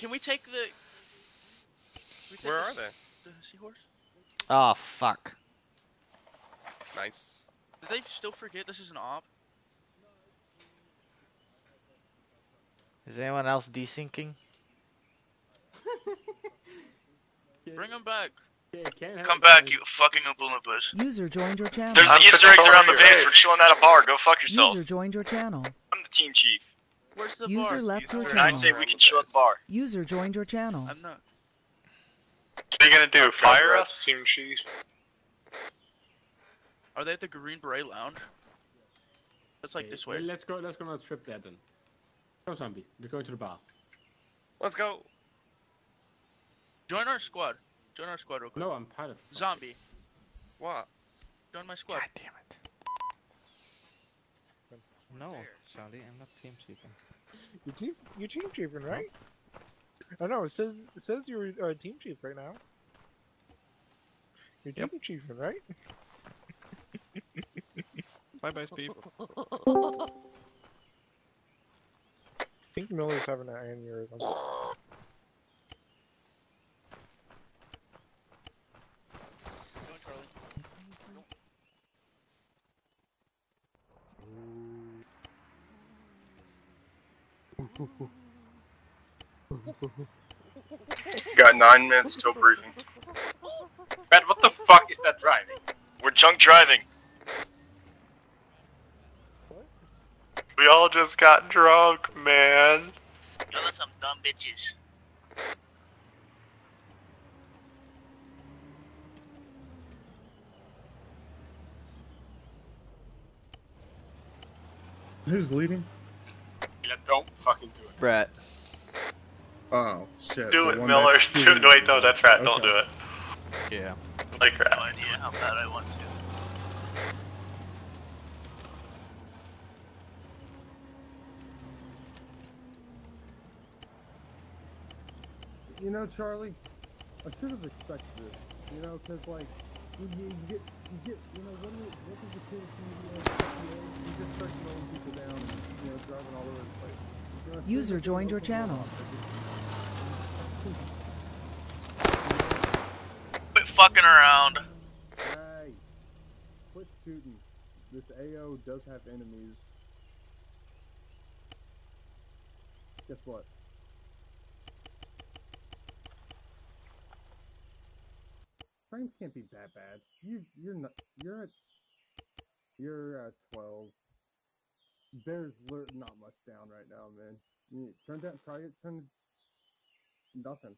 Can we take the? we take Where the are they? The seahorse. Oh fuck. Nice. Did they still forget this is an op? Is anyone else desyncing? Bring them back. Come back, you fucking Oompa Loompas. User joined your channel. There's I'm Easter eggs around the your base. base. We're chilling at a bar. Go fuck yourself. User joined your channel. I'm the team chief. Where's the User bar? left your And I channel. say we can chill at the bar. User joined your channel. I'm not. What are you gonna do? Fire us? Team Chief. Are they at the Green Beret Lounge? That's like this way. Let's go. Let's go on a trip there then. Go, zombie. We're going to the bar. Let's go. Join our squad. Join our squad real quick. No, I'm part of. Zombie. What? Join my squad. God damn it. No, Charlie, I'm not team chiefing. You team, you team chiefing, right? I know it says it says you're uh, team chief right now. You're team chiefing, right? Bye bye, people. I think Miller's having an aneurysm. Join Charlie. Got nine minutes till briefing. Brad, what the fuck is that driving? We're junk driving. We all just got drunk, man. Y'all are some dumb bitches. Who's leading? Don't fucking do it. Brett. Oh shit. Do the it, Miller. Do it. Wait, no, that's rat. Don't do it. Yeah. Like No idea how bad I want to. You know, Charlie, I should have expected this. You know, because like you, you, you get you get you know what is what is the cool thing you know, you just start slowing people down and you know driving all over the place. You know, User joined your channel. Quit fucking around. Hey, quit shooting. This AO does have enemies. Guess what? Frames can't be that bad. You you're not you're at you're at twelve. There's not much down right now, man. You turn down try it turn nothing.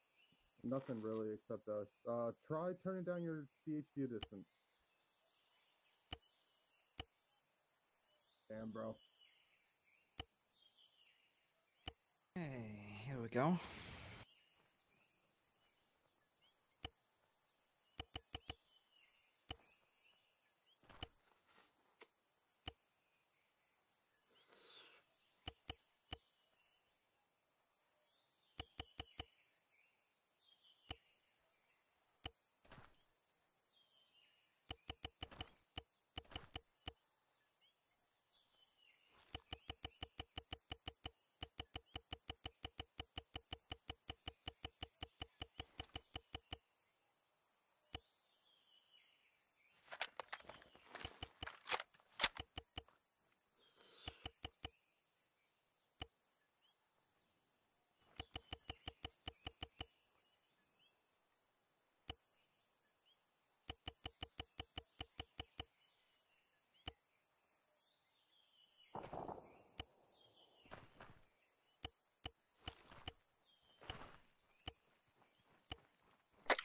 Nothing really except us. Uh try turning down your CHD distance. Damn bro. Hey, here we go.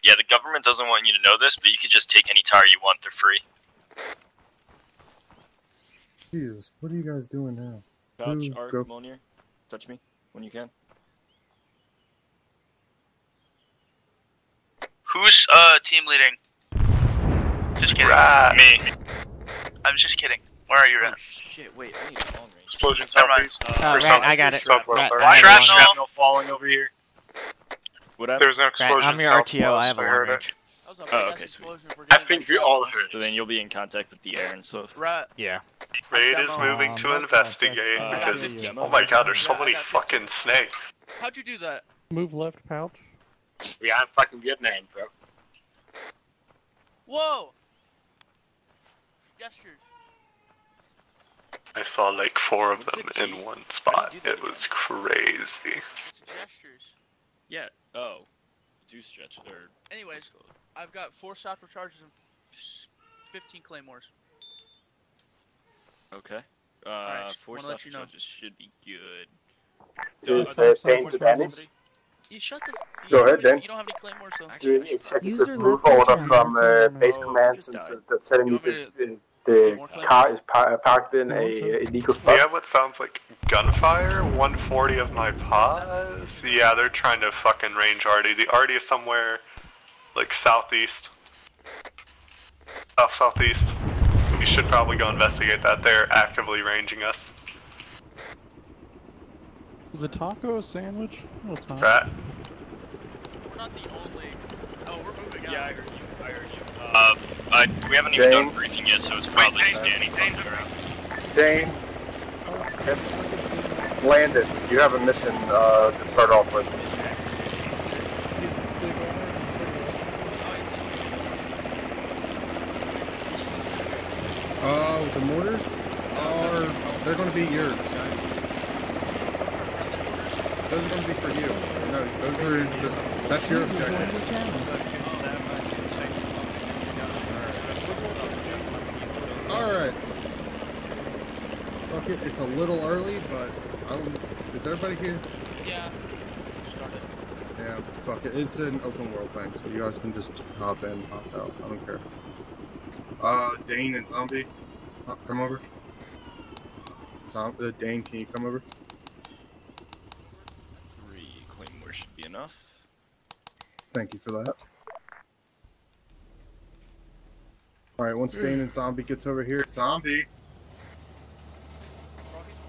Yeah, the government doesn't want you to know this, but you can just take any tire you want. They're free. Jesus, what are you guys doing now? Couch, Who Arc, go Monier. Touch me when you can. Who's uh team leading? Just kidding. Me. I'm just kidding. Where are you, Oh shit! Wait, I need a long range. Explosion Never mind. southeast. Oh, Or Rat, south- I got it. southwest, Rat, sorry. I have Shrapnel. one. Shrapnel falling over here. What happened? There's an Rat, explosion I'm your RTO. I have a southwest, long heard it. range. Was a Oh, okay, sweet. I think my we shot. all heard. So then you'll be in contact with the air and stuff. Rat. Yeah. Raid is Demo. moving to investigate Uh, because yeah, yeah. oh my god, there's so Yeah, many got fucking snakes. How'd you do that? Move left pouch. Yeah, I'm fucking Vietnam, bro. Whoa! Gestures. I saw like four of them in one spot. do you do that It was crazy. It's gestures. Yeah. Oh. Do stretch or. Anyways, I've got four software charges and 15 claymores. Okay. Uh, Alright, four wanna you know. charges should be good. Is Dane's advantage? You shut the. You Go don't ahead, have any- Dan. You don't have any claymores though. Actually, I Dude, should it's like User it's a left your order channel. from uh, base Oh, command just since uh, that's telling You me want me the, the, more the claim? car is par- uh, parked in a want to? illegal We spot. have what sounds like gunfire. 140 of my pause. Yeah, they're trying to fucking range Artie. The Artie is somewhere like southeast. South southeast. We should probably go investigate that. They're actively ranging us. Is a taco a sandwich? No, it's not. Right? We're not the only. Oh, we're moving out. Yeah, I heard you. I heard you. Uh, we haven't even Dane? done briefing yet, so it's probably just Danny fucking around. Dane, landed. You have a mission uh, to start off with. He's a cigar. and a cigarette. Uh, the mortars are they're going to be yours. Those are going to be for you. No, those are that's your objective. your channel. All right. Fuck it. It's a little early, but I will, is everybody here? Yeah. Started. Yeah. Fuck it. It's an open world thing, so you guys can just hop in, hop out. I don't care. Uh, Dane and Zombie, uh, come over. Zom- uh, Dane, can you come over? Three claymore should be enough. Thank you for that. Alright, once Dane and Zombie gets over here, Zombie!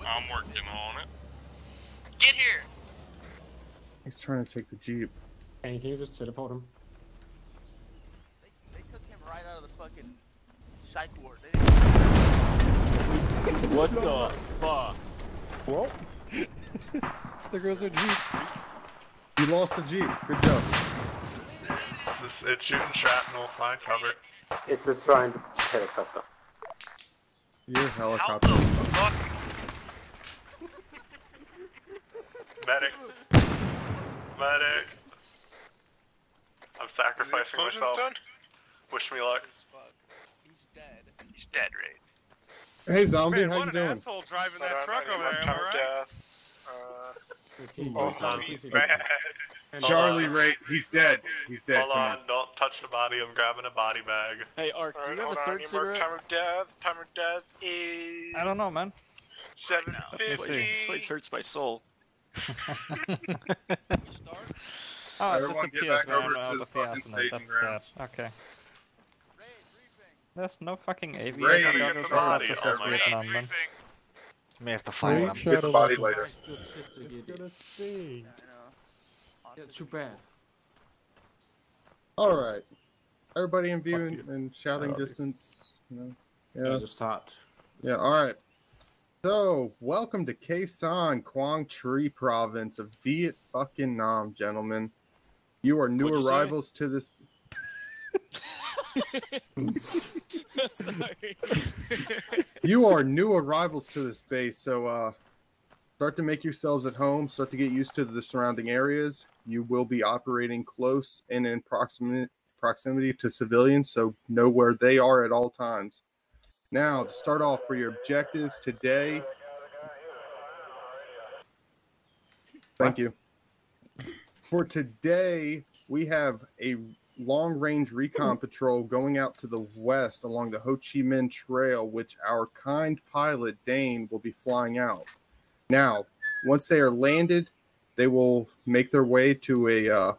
I'm working on it. Get here. He's trying to take the Jeep. Hey, can you just teleport him? They, they took him right out of the fucking psych ward. They didn't. What the fuck? Well, there goes our jeep. You lost the Jeep. Good job. It's, it's shooting shrapnel. Fine cover. It's just trying to helicopter. Your How helicopter. the fuck? Medic. Medic. I'm sacrificing myself. Wish me luck. He's dead. He's dead, right? Hey Zombie, Man, how what you an asshole driving that truck over there, am I right? Okay, uh, Oh, oh so- he's bad. And- Charlie Ray, he's dead. He's dead. Hold Come on, don't touch the body. I'm grabbing a body bag. Hey, Ark, do you have a third cigarette? Time of death. Time of death is I don't know, man. seven This place, this place hurts my soul. We. Oh, Everyone get back when over to out the of fucking staging That's grounds. sad. Okay. There's no fucking Ray, aviator you down get there, the I body. have to Oh go my Vietnam, God. man. May have to find Raid them. Get the body later. Yeah, too bad. Alright. Everybody in view and, and shouting distance. You know? Yeah, Yeah. just start. Yeah, alright. So, welcome to Khe Sanh, Quang Tri province of Viet fucking Nam, gentlemen. You are new What'd say? arrivals to this. You are new arrivals to this base, so uh, start to make yourselves at home. Start to get used to the surrounding areas. You will be operating close and in proximity proximity to civilians, so know where they are at all times. Now, to start off for your objectives today. Thank you. For today, we have a long range recon hmm. patrol going out to the west along the Ho Chi Minh Trail, which our kind pilot Dane will be flying out. Now, once they are landed, they will make their way to a uh,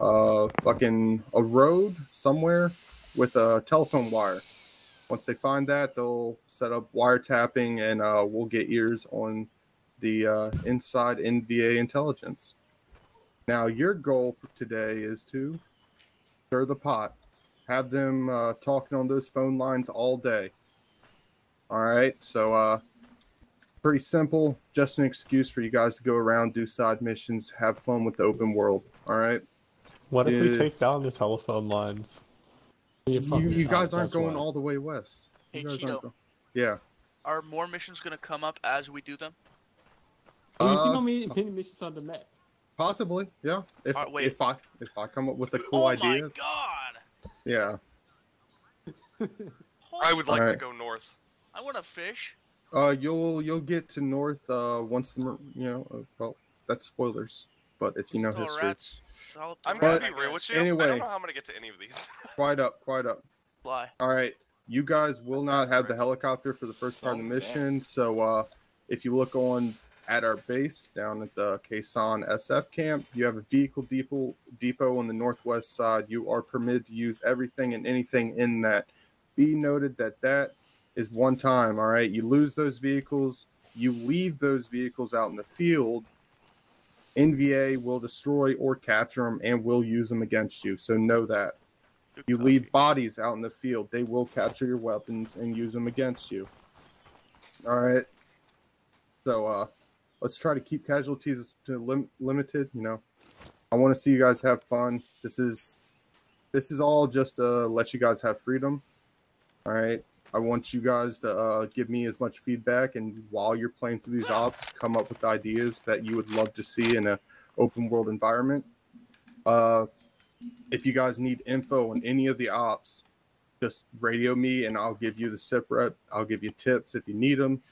uh, fucking a road somewhere with a telephone wire. Once they find that, they'll set up wiretapping, and uh, we'll get ears on the uh, inside NVA intelligence. Now, your goal for today is to stir the pot. Have them uh, talking on those phone lines all day. All right. So, uh, pretty simple. Just an excuse for you guys to go around, do side missions, have fun with the open world. All right. What if we take down the telephone lines? You, you guys aren't going all the way west. Hey, You guys Cheeto. aren't yeah. Are more missions gonna come up as we do them? Can you Uh, think how many, many missions on the map? Possibly, yeah. If Alright, wait. if I if I come up with a cool oh idea, Oh my god! yeah. I would like to go north. I want to fish. Uh, you'll you'll get to north uh once the mer- you know uh, well that's spoilers, but if you know Still history, rats. I'll have to I'm rats, gonna be real with guess. you. I Anyway. don't know how I'm gonna get to any of these. quiet up, quiet up. Fly. All right, you guys will not have the helicopter for the first part of the Son of mission. So uh, if you look on at our base down at the Quezon SF camp, you have a vehicle depot depot on the northwest side. You are permitted to use everything and anything in that. Be noted that that is one time. All right, you lose those vehicles, you leave those vehicles out in the field. NVA will destroy or capture them and will use them against you. So know that. You leave bodies out in the field, they will capture your weapons and use them against you. All right. So uh let's try to keep casualties to lim- limited, you know. I want to see you guys have fun. This is this is all just to let you guys have freedom. All right. I want you guys to uh, give me as much feedback, and while you're playing through these ops, come up with ideas that you would love to see in a open world environment. Uh, if you guys need info on any of the ops, just radio me and I'll give you the SITREP. I'll give you tips if you need them.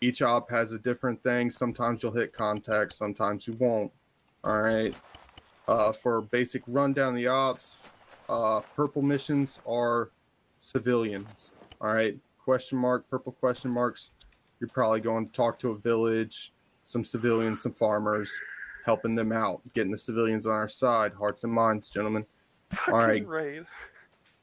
Each op has a different thing. Sometimes you'll hit contact, sometimes you won't. All right. Uh, for basic rundown the ops, uh, purple missions are civilians. All right. Question mark, purple question marks. You're probably going to talk to a village, some civilians, some farmers, helping them out, getting the civilians on our side. Hearts and minds, gentlemen. All right. Raid.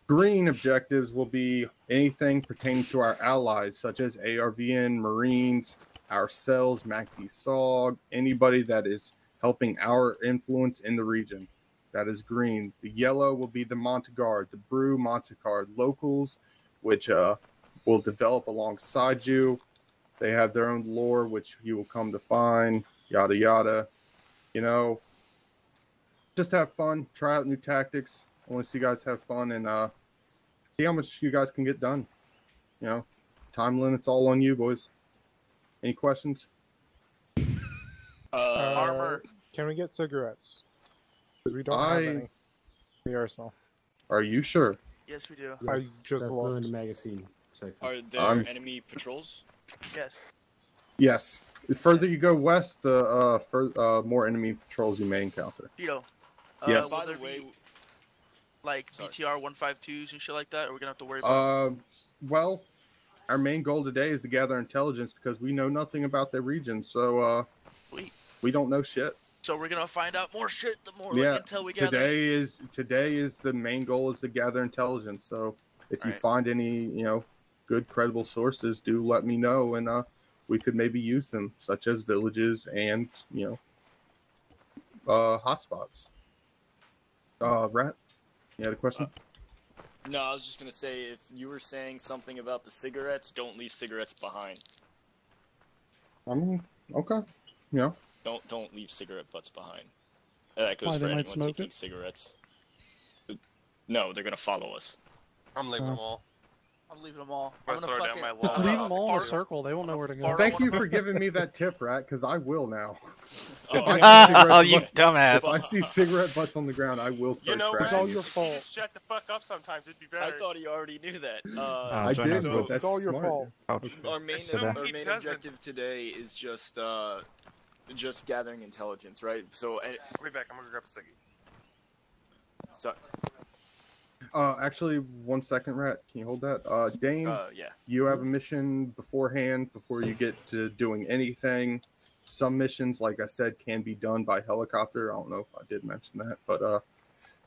Green objectives will be anything pertaining to our allies, such as ARVN, Marines, ourselves, MACV SOG, anybody that is helping our influence in the region. That is green. The yellow will be the Montagnard, the Bru Montagnard locals, which uh, will develop alongside you. They have their own lore, which you will come to find, yada yada. You know, just have fun, try out new tactics. I want to see you guys have fun and uh, see how much you guys can get done. You know, time limits all on you, boys. Any questions? Uh, Armor. Can we get cigarettes? 'Cause we don't I- have any. in The arsenal. Are you sure? Yes, we do. I just That's blue in the magazine section. Are there I'm- enemy patrols? Yes. Yes. The further you go west, the uh, fur- uh, more enemy patrols you may encounter. Tito. Uh, Yes. Will By the way, like Sorry. BTR 152s and shit like that? Are we gonna have to worry about? Uh, well, our main goal today is to gather intelligence because we know nothing about the region, so uh, Sweet. we don't know shit. So we're gonna find out more shit the more yeah. like, intel we gather. Today is today is the main goal is to gather intelligence. So if you Right. find any, you know, good credible sources, do let me know, and uh, we could maybe use them, such as villages and you know, uh, hotspots. Uh, rat, you had a question? No, I was just gonna say if you were saying something about the cigarettes, don't leave cigarettes behind. I mean, okay, you know, Don't don't leave cigarette butts behind. Uh, That goes Why, for they might anyone smoke taking it? cigarettes. No, they're gonna follow us. I'm leaving Oh. them all. I'm leaving them all. I'm I'm gonna gonna throw fucking my Just wall. leave them all in a circle. They won't know where to go. Thank you for giving me that tip, rat, because I will now. Oh, I see Oh, you butt- dumbass. If I see cigarette butts on the ground, I will search You know, tracking Rat, all you. your fault. Shut the fuck up sometimes. It'd be better. I thought he already knew that. Uh, Oh, I did, so- but that's It's all your smart. fault. Ouch. Our main our main objective today is just uh, just gathering intelligence, right? So, uh, I'll be back. I'm gonna grab a ciggy. so Uh, actually, one second, rat. Can you hold that? Uh, Dane, uh, yeah. you have a mission beforehand before you get to doing anything. Some missions, like I said, can be done by helicopter. I don't know if I did mention that, but uh,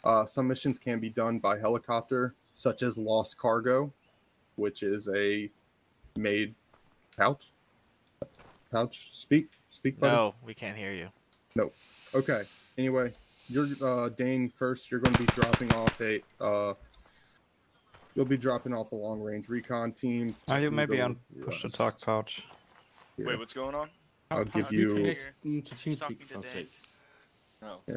uh, some missions can be done by helicopter, such as Lost Cargo, which is a made pouch. Pouch. Speak. Speak. buddy. No, we can't hear you. No. Okay. Anyway, you're uh, Dane. First, you're going to be dropping off a. Uh, you'll be dropping off a long range recon team. Are you to maybe on push to west. talk pouch? Wait, what's going on? I'll How- give how you. connect into TeamSpeak talking for to fuck's Dane. sake? No. Yeah.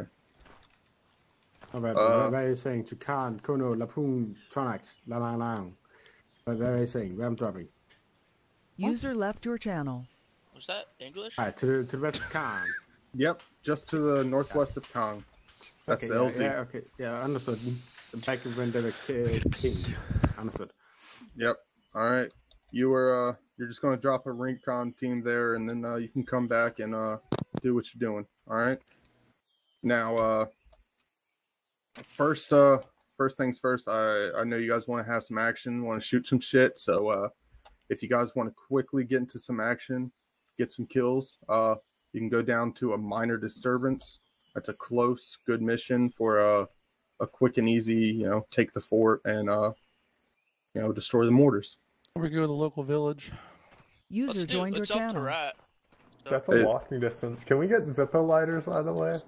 Alright, Uh, what are you saying to Khan, Kono, Lapoon, Tronax, La La Lang? What what are you saying? Where I'm dropping? User left your channel. Was that English? Alright, to the to the west of Khan. Yep, just to the northwest of Kong. That's okay, the yeah, LZ. Yeah, okay, yeah, understood. Back when they were ki- king. Understood. Yep. All right. You were uh you're just gonna drop a recon team there and then uh you can come back and uh do what you're doing. All right. Now uh first uh first things first, I I know you guys want to have some action, want to shoot some shit, so uh if you guys want to quickly get into some action, get some kills, uh you can go down to a minor disturbance. That's a close, good mission for uh, a quick and easy, you know, take the fort and uh you know, destroy the mortars. We go to the local village. User Let's do- joined your let's up to channel. Rat. So- That's a It- walking distance. Can we get Zippo lighters, by the way?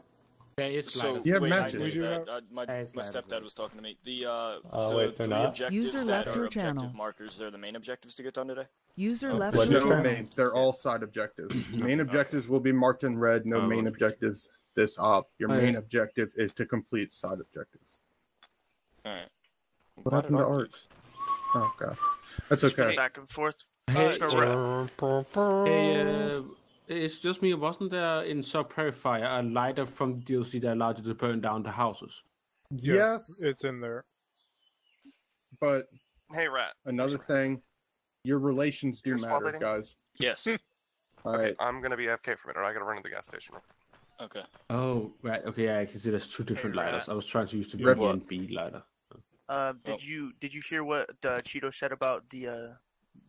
Yeah, it's So like You have wait, matches. missed We do that. Uh, my Yeah, my stepdad was talking to me. The uh, Oh, the wait, three not? objectives User that left are your objective channel. markers. They're the main objectives to get done today. User Oh, left let your no channel. main. They're all side objectives. Main objectives will be marked in red. No Oh, main okay. objectives this op. Your Oh, main yeah. objective is to complete side objectives. All right. What happened to art? Oh god, that's Just okay. Back and forth. Hey, Uh, Hey, uh, it's just me. Wasn't there in Sub Fire a lighter from the DLC that allowed you to burn down the houses? Yes, it's in there. but Hey, Rat. another thing, your relations do You're matter, swallowing? guys. Yes. All right. I'm gonna be AFK for a minute. I gotta run to the gas station. okay. Oh, right. Okay, yeah, I can see there's two different Rat. lighters. I was trying to use the Red B one. and B lighter. Um, did Oh. you did you hear what uh, Cheeto said about the uh,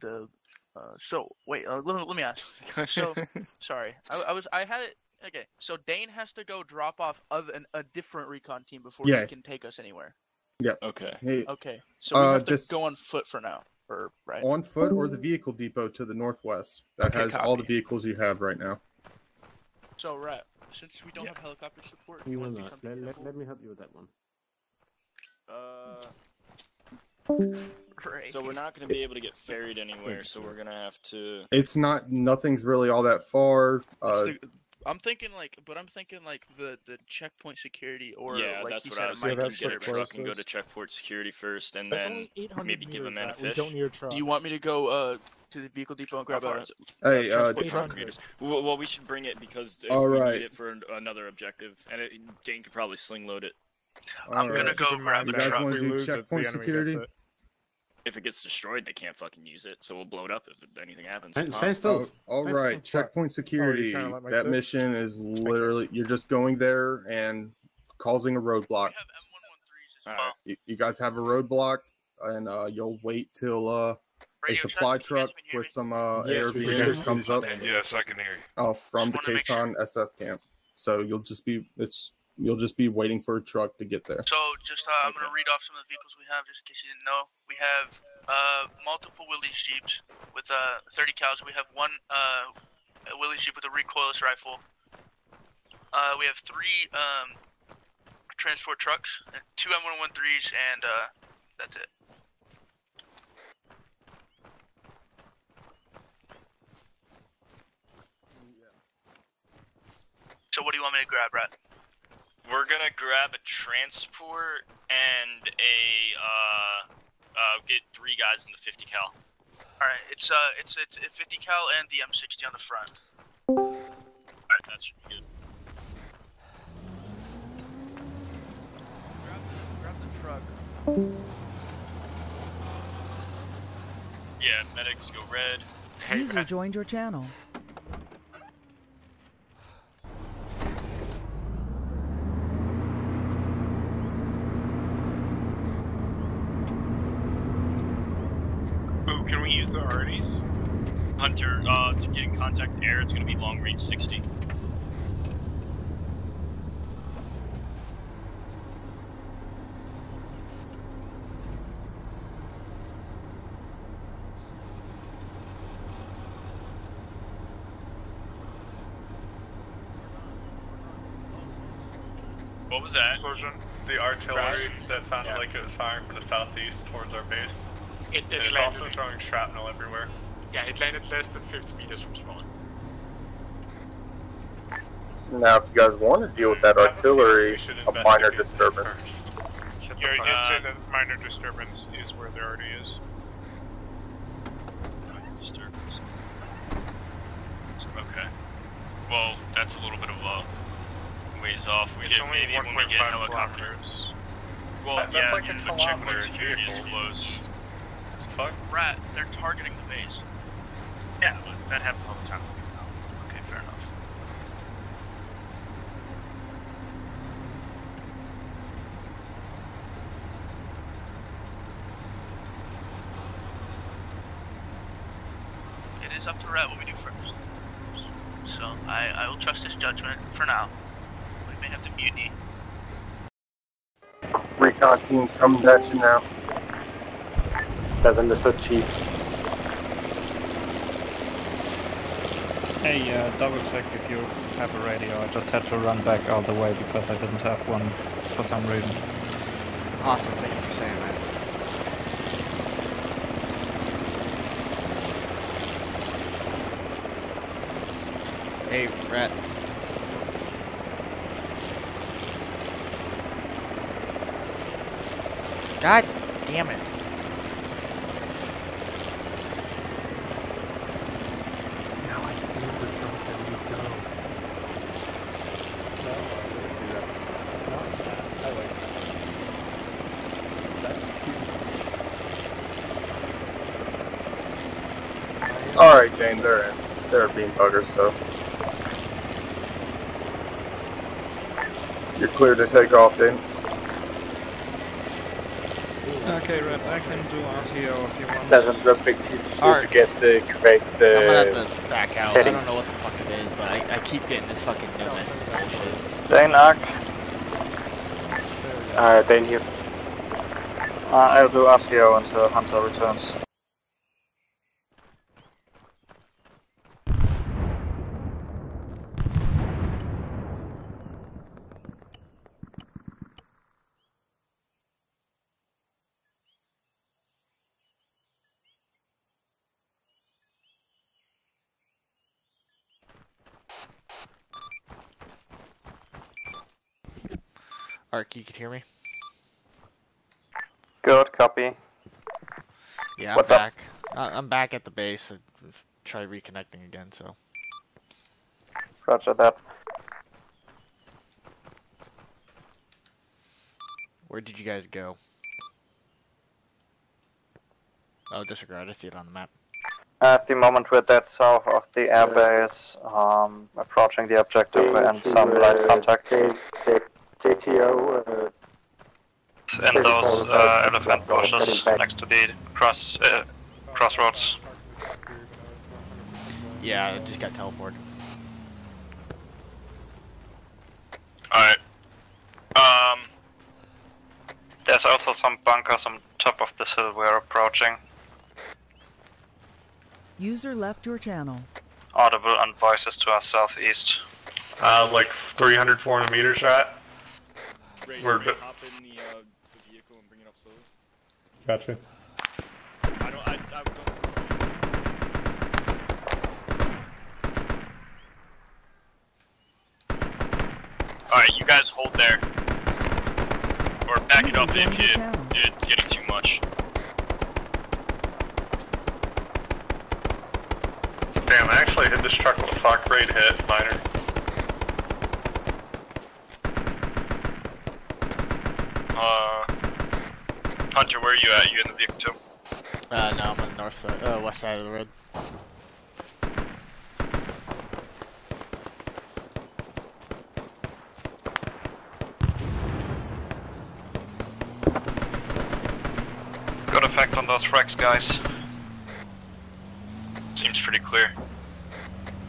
the uh, so wait uh, let, me, let me ask so sorry I, I was I had it okay so Dane has to go drop off other, an, a different recon team before Yeah. he can take us anywhere Yeah. Okay. Hey, okay so we Uh, have to this- go on foot for now or right on foot or the vehicle depot to the northwest. That Okay, has all the vehicles you have right now. so right, since we don't have helicopter support You will want to not. Let, let, let me help you with that one. Uh, Great. so we're not going to be able to get ferried anywhere. So we're going to have to. It's not. Nothing's really all that far. Uh, the- I'm thinking like, but I'm thinking like the the checkpoint security or yeah, like that's he what said, I it was might thinking. Get a different. truck and go to checkpoint security first, and That's then maybe give a meters man a fish. don't need a truck. Do you want me to go uh to the vehicle depot and grab How far a hey, uh, transport truck? Well, well, we should bring it because if All we right. need it for an- another objective, and it, Dane could probably sling load it. All I'm gonna go Keep in grab You a guys truck. want to do lose it, the checkpoint security? it. If it gets destroyed, they can't fucking use it, so we'll blow it up if anything happens. And Huh? stand still. Oh, all Stand right, still. checkpoint security. trying to let my that sit? mission is literally you're just going there and causing a roadblock. We have M113s as All well. right. You, you guys have a roadblock, and uh, you'll wait till uh, a supply check, can you guys truck with some uh, Yes, ARV we can. comes up. Yes, I can hear you. Oh, from the Just wanna sure. SF camp. So you'll just be it's you'll just be waiting for a truck to get there. So just uh, I'm Okay. gonna read off some of the vehicles we have, just in case you didn't know. We have uh, multiple Willys Jeeps with uh, 30 cals. We have one uh, a Willys Jeep with a recoilless rifle. Uh, we have three um, transport trucks, uh, two M113s, and uh, that's it. So what do you want me to grab, Brad? We're gonna grab a transport and a uh, uh, get three guys in the 50 cal. All right, it's uh, it's it's a 50 cal and the M60 on the front. All right, that should be good. Grab the, grab the truck. Yeah, medics go red. User joined your channel. Ooh, can we use the Arties? Hunter, uh, to get in contact air, it's gonna be long range 60. What was that? Explosion. The artillery that sounded Yeah. like it was firing from the southeast towards our base. It, And it's also throwing shrapnel everywhere. Yeah, it landed less than 50 meters from spawn. Now, if you guys want to deal with that mm, artillery, a minor disturbance. You're, you'd say that minor disturbance is where there already is. Disturbance. Okay. Well, that's a little bit of a ways off. We It's get only maybe when we get 1.5 helicopters. Well, That- that's yeah, like a but check kilometer it is close. Fuck. Rat, they're targeting the base. Yeah, but that happens all the time. Okay, fair enough. It is up to Rat what we do first. So I, I will trust his judgment for now. We may have to mutiny. Recon teams coming at you now. That's understood, Chief. Hey, uh, double check if you have a radio. I just had to run back all the way because I didn't have one for some reason. Awesome, thank you for saying that. Hey, Rat. God damn it. Now I steal the truck and we go. No, I wouldn't do that. Not that. I like that. That's cute. Alright, Dane, they're in. They're being buggers, so. You're clear to take off, Dane. Okay, Red, I can do RTO if you want. Doesn't look big Chief. Just Alright. to get the correct uh, I'm gonna have to back out. I don't know what the fuck it is, but I, I keep getting this fucking no message bullshit. Dane Arc. Uh, Dane here. Uh, I'll do RTO until Hunter returns. Ark, you can hear me? Good, copy. Yeah, I'm What's back. Uh, I'm back at the base. I try reconnecting again, so. Roger that. Where did you guys go? Oh, disregard. I see it on the map. At the moment we're dead south of the airbase, um, approaching the objective and some light contact. JTO, uh, And those uh, elephant bushes next to the cross uh, crossroads. Yeah, I just got teleported. Alright. Um. There's also some bunkers on top of this hill we're approaching. User left your channel. Audible and voices to our southeast. Uh, like 300, 400 meters, right? We're good. hop in the, uh, the vehicle and bring it up slowly. Gotcha. I don't. I, I don't. Alright, you guys hold there. Or back it up if joined you, it's getting too much. Damn, I actually hit this truck with a fuck rate hit, minor. Uh, Hunter, where are you at? You in the vehicle too? Uh, no, I'm on the north side, uh, west side of the road. Good effect on those frags, guys. Seems pretty clear.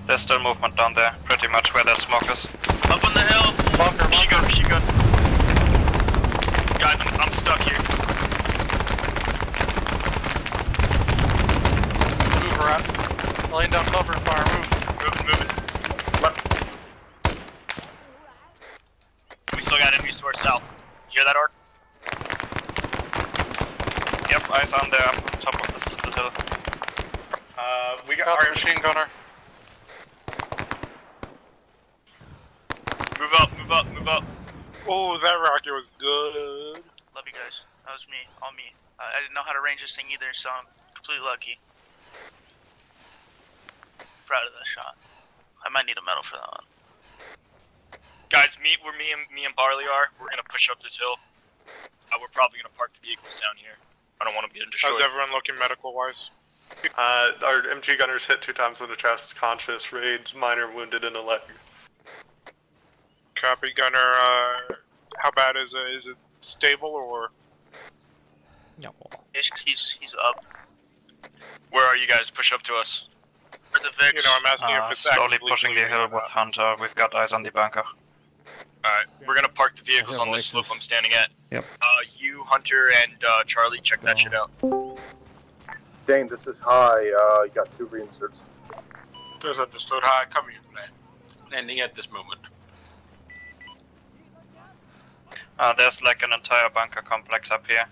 There's still movement down there, pretty much where that smoke is. Up on the hill! Bunker, machine gun, machine gun. Guys, I'm, I'm stuck here. Move, rat. Laying down cover and fire, move. Moving, moving. We still got enemies to our south. You hear that, Ark? Yep, eyes on there, up on top of this little hill. Uh, we got our machine gunner. Move up, move up, move up. Oh, that rocket was good. Love you guys. That was me, all me. Uh, I didn't know how to range this thing either, so I'm completely lucky. Proud of that shot. I might need a medal for that one. Guys, meet where me and me and Barley are. We're gonna push up this hill. Uh, we're probably gonna park the vehicles down here. I don't want them getting How's everyone looking medical wise? Uh, our MG gunners hit two times in the chest, conscious, rage, minor wounded in the leg. Copy, Gunner. Uh, how bad is it? Is it stable or? No. He's, he's, he's up. Where are you guys? Push up to us. For the Vix. You know, I'm asking Uh, if it's slowly pushing the hill with. Hunter. We've got eyes on the bunker. Alright, we're gonna park the vehicles on this voices. slope I'm standing at. Yep. Uh, you, Hunter, and uh, Charlie, check that shit out. Dane, this is high. Uh, you got two reinserts. Just understood. Hi, come here, man. Landing at this moment. Uh, there's like an entire bunker complex up here.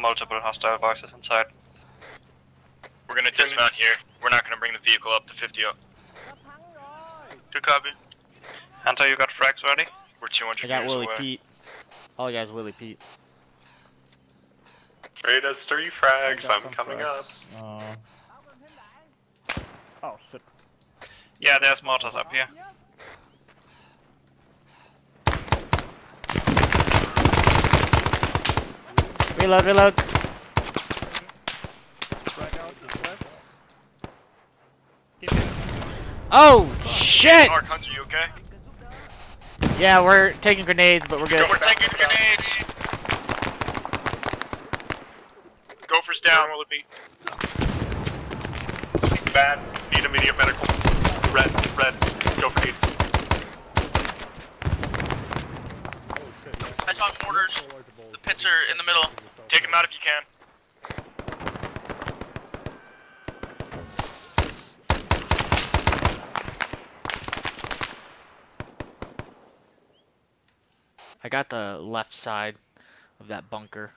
Multiple hostile voices inside. We're gonna dismount here. We're not gonna bring the vehicle up to 50 up. Good copy. Hunter, you got frags ready? We're 200 I got meters Willie away. Pete. All I got is Willie Pete. Great as three frags, I'm coming frags. up. Uh, oh shit. Yeah, there's mortars up here. Reload, reload. Oh shit! Mark, Hunter, you okay? Yeah, we're taking grenades, but we're good. We're taking grenades. Gophers down. Will it be? Bad, need immediate medical. Red, red, go grenade. I saw mortars. The pits are in the middle. Take him out if you can. I got the left side of that bunker.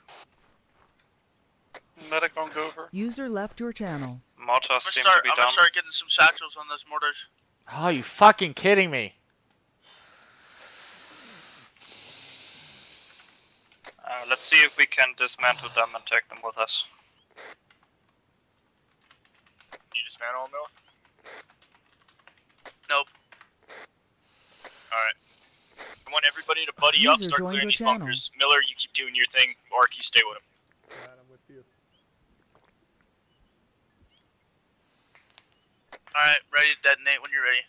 Medic on Gopher. User left your channel. Mortars I'm gonna seem start. to be I'm gonna start getting some satchels on those mortars. Oh, you fucking kidding me? Uh, let's see if we can dismantle them and take them with us. Can you dismantle him, Miller? Nope. Alright. I want everybody to buddy up, start joined clearing your these channel. bunkers. Miller, you keep doing your thing. Mark, you stay with him. I'm with you. Alright, ready to detonate when you're ready.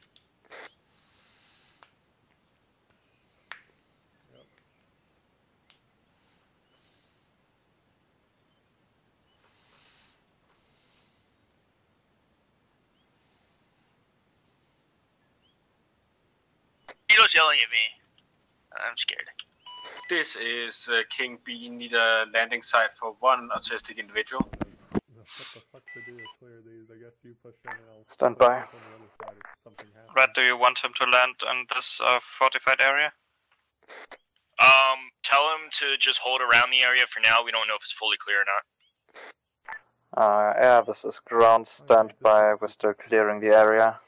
Tito's yelling at me. I'm scared. This is uh, King B. Need a landing site for one autistic individual. What the fuck to do to clear these? I guess you push in and I'll Stand by. on the other side if something happens. Red, do you want him to land in this uh, fortified area? Um, tell him to just hold around the area for now. We don't know if it's fully clear or not. Uh, yeah, this is ground. Stand by. We're still clearing the area.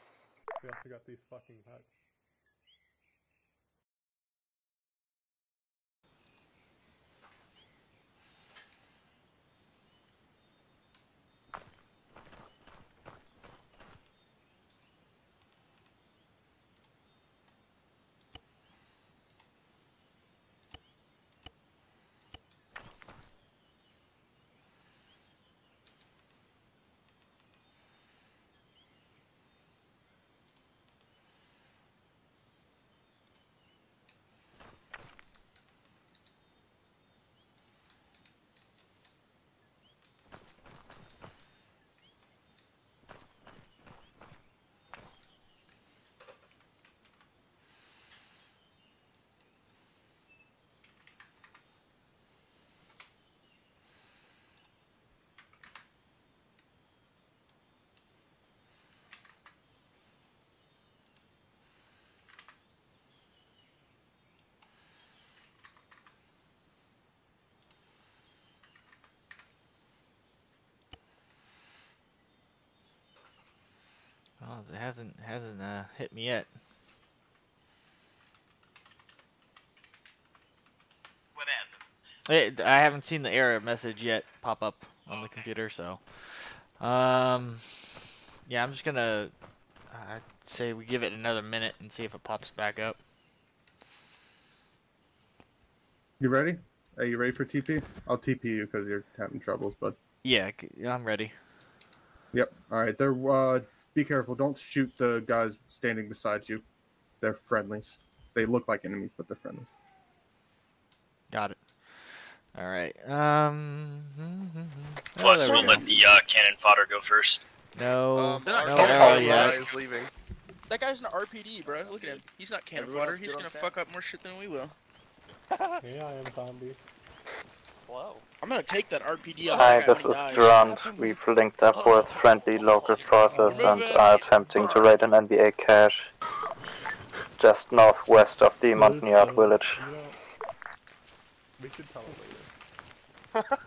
We also got these It hasn't hasn't uh, hit me yet. What happened? It, I haven't seen the error message yet pop up on the computer, so. Um, yeah, I'm just gonna I'd say we give it another minute and see if it pops back up. You ready? Are you ready for TP? I'll TP you because you're having troubles, but Yeah, I'm ready. yep. All right. They're uh, be careful. Don't shoot the guys standing beside you. They're friendlies. They look like enemies, but they're friendlies. Got it. All right. Um. oh, Plus, there we we'll go. let the uh, cannon fodder go first. No, Um, they're not no cannon arrow fodder, yet. guys. leaving. That guy's an RPD, bro. Look at him. He's not cannon fodder. He's gonna fuck up more shit than we will. Yeah, I am zombie. Hello. I'm gonna take that RPD off Hi, this is he dies. Grunt. We've linked up with friendly local forces and are attempting to raid an NVA cache just northwest of the Montagnard mm-hmm. village. We should tell him later.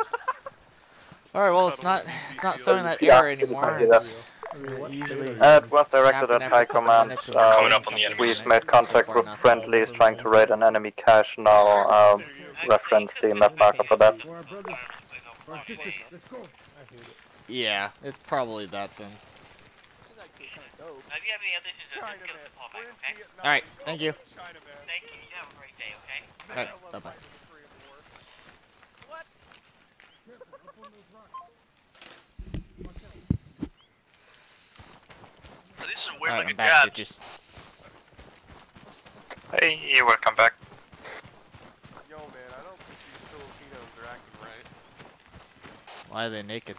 All right. Well, it's not it's not throwing that Yeah, error anymore. I hear that. It's usually Uh, it was directed at High Command. minutes of Uh, Coming up on the enemies. we've made contact with friendlies trying to raid an enemy cache now. Um, reference the map marker for that. Yeah, it's probably that then. If you have any other issues, just give us a call back, okay? All right. Thank you. Thank you. You have a great day, okay? All right. Bye bye. So this is All weird right, looking I'm back. job. Bitches. Hey, welcome back. Yo, man, I don't think these Filipinos are acting right. Why are they naked?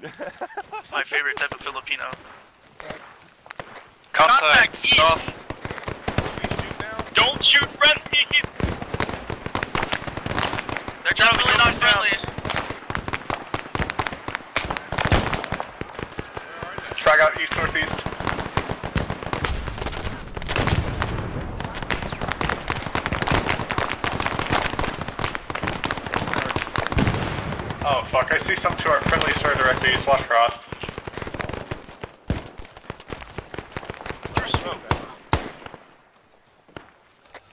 My favorite type of Filipino. Contact east. Don't shoot friendly! They're definitely not friendlies. Drag out east northeast. Oh fuck, I see some to our friendly sir directly east, watch cross. There's smoke.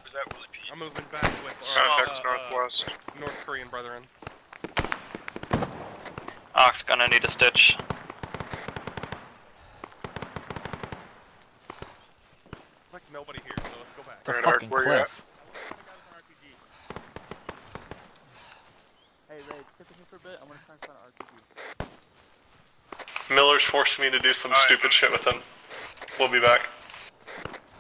Is that Willie P? I'm moving back with our uh, northwest. uh, North Korean brethren. Ox gonna need a stitch. Like nobody here, so let's go back. It's a Alright, Ark, fucking where you at? cliff. Hey, Ray, stick with me for a bit. I'm gonna try and find an RPG. Miller's me to do some stupid shit with him. We'll be back.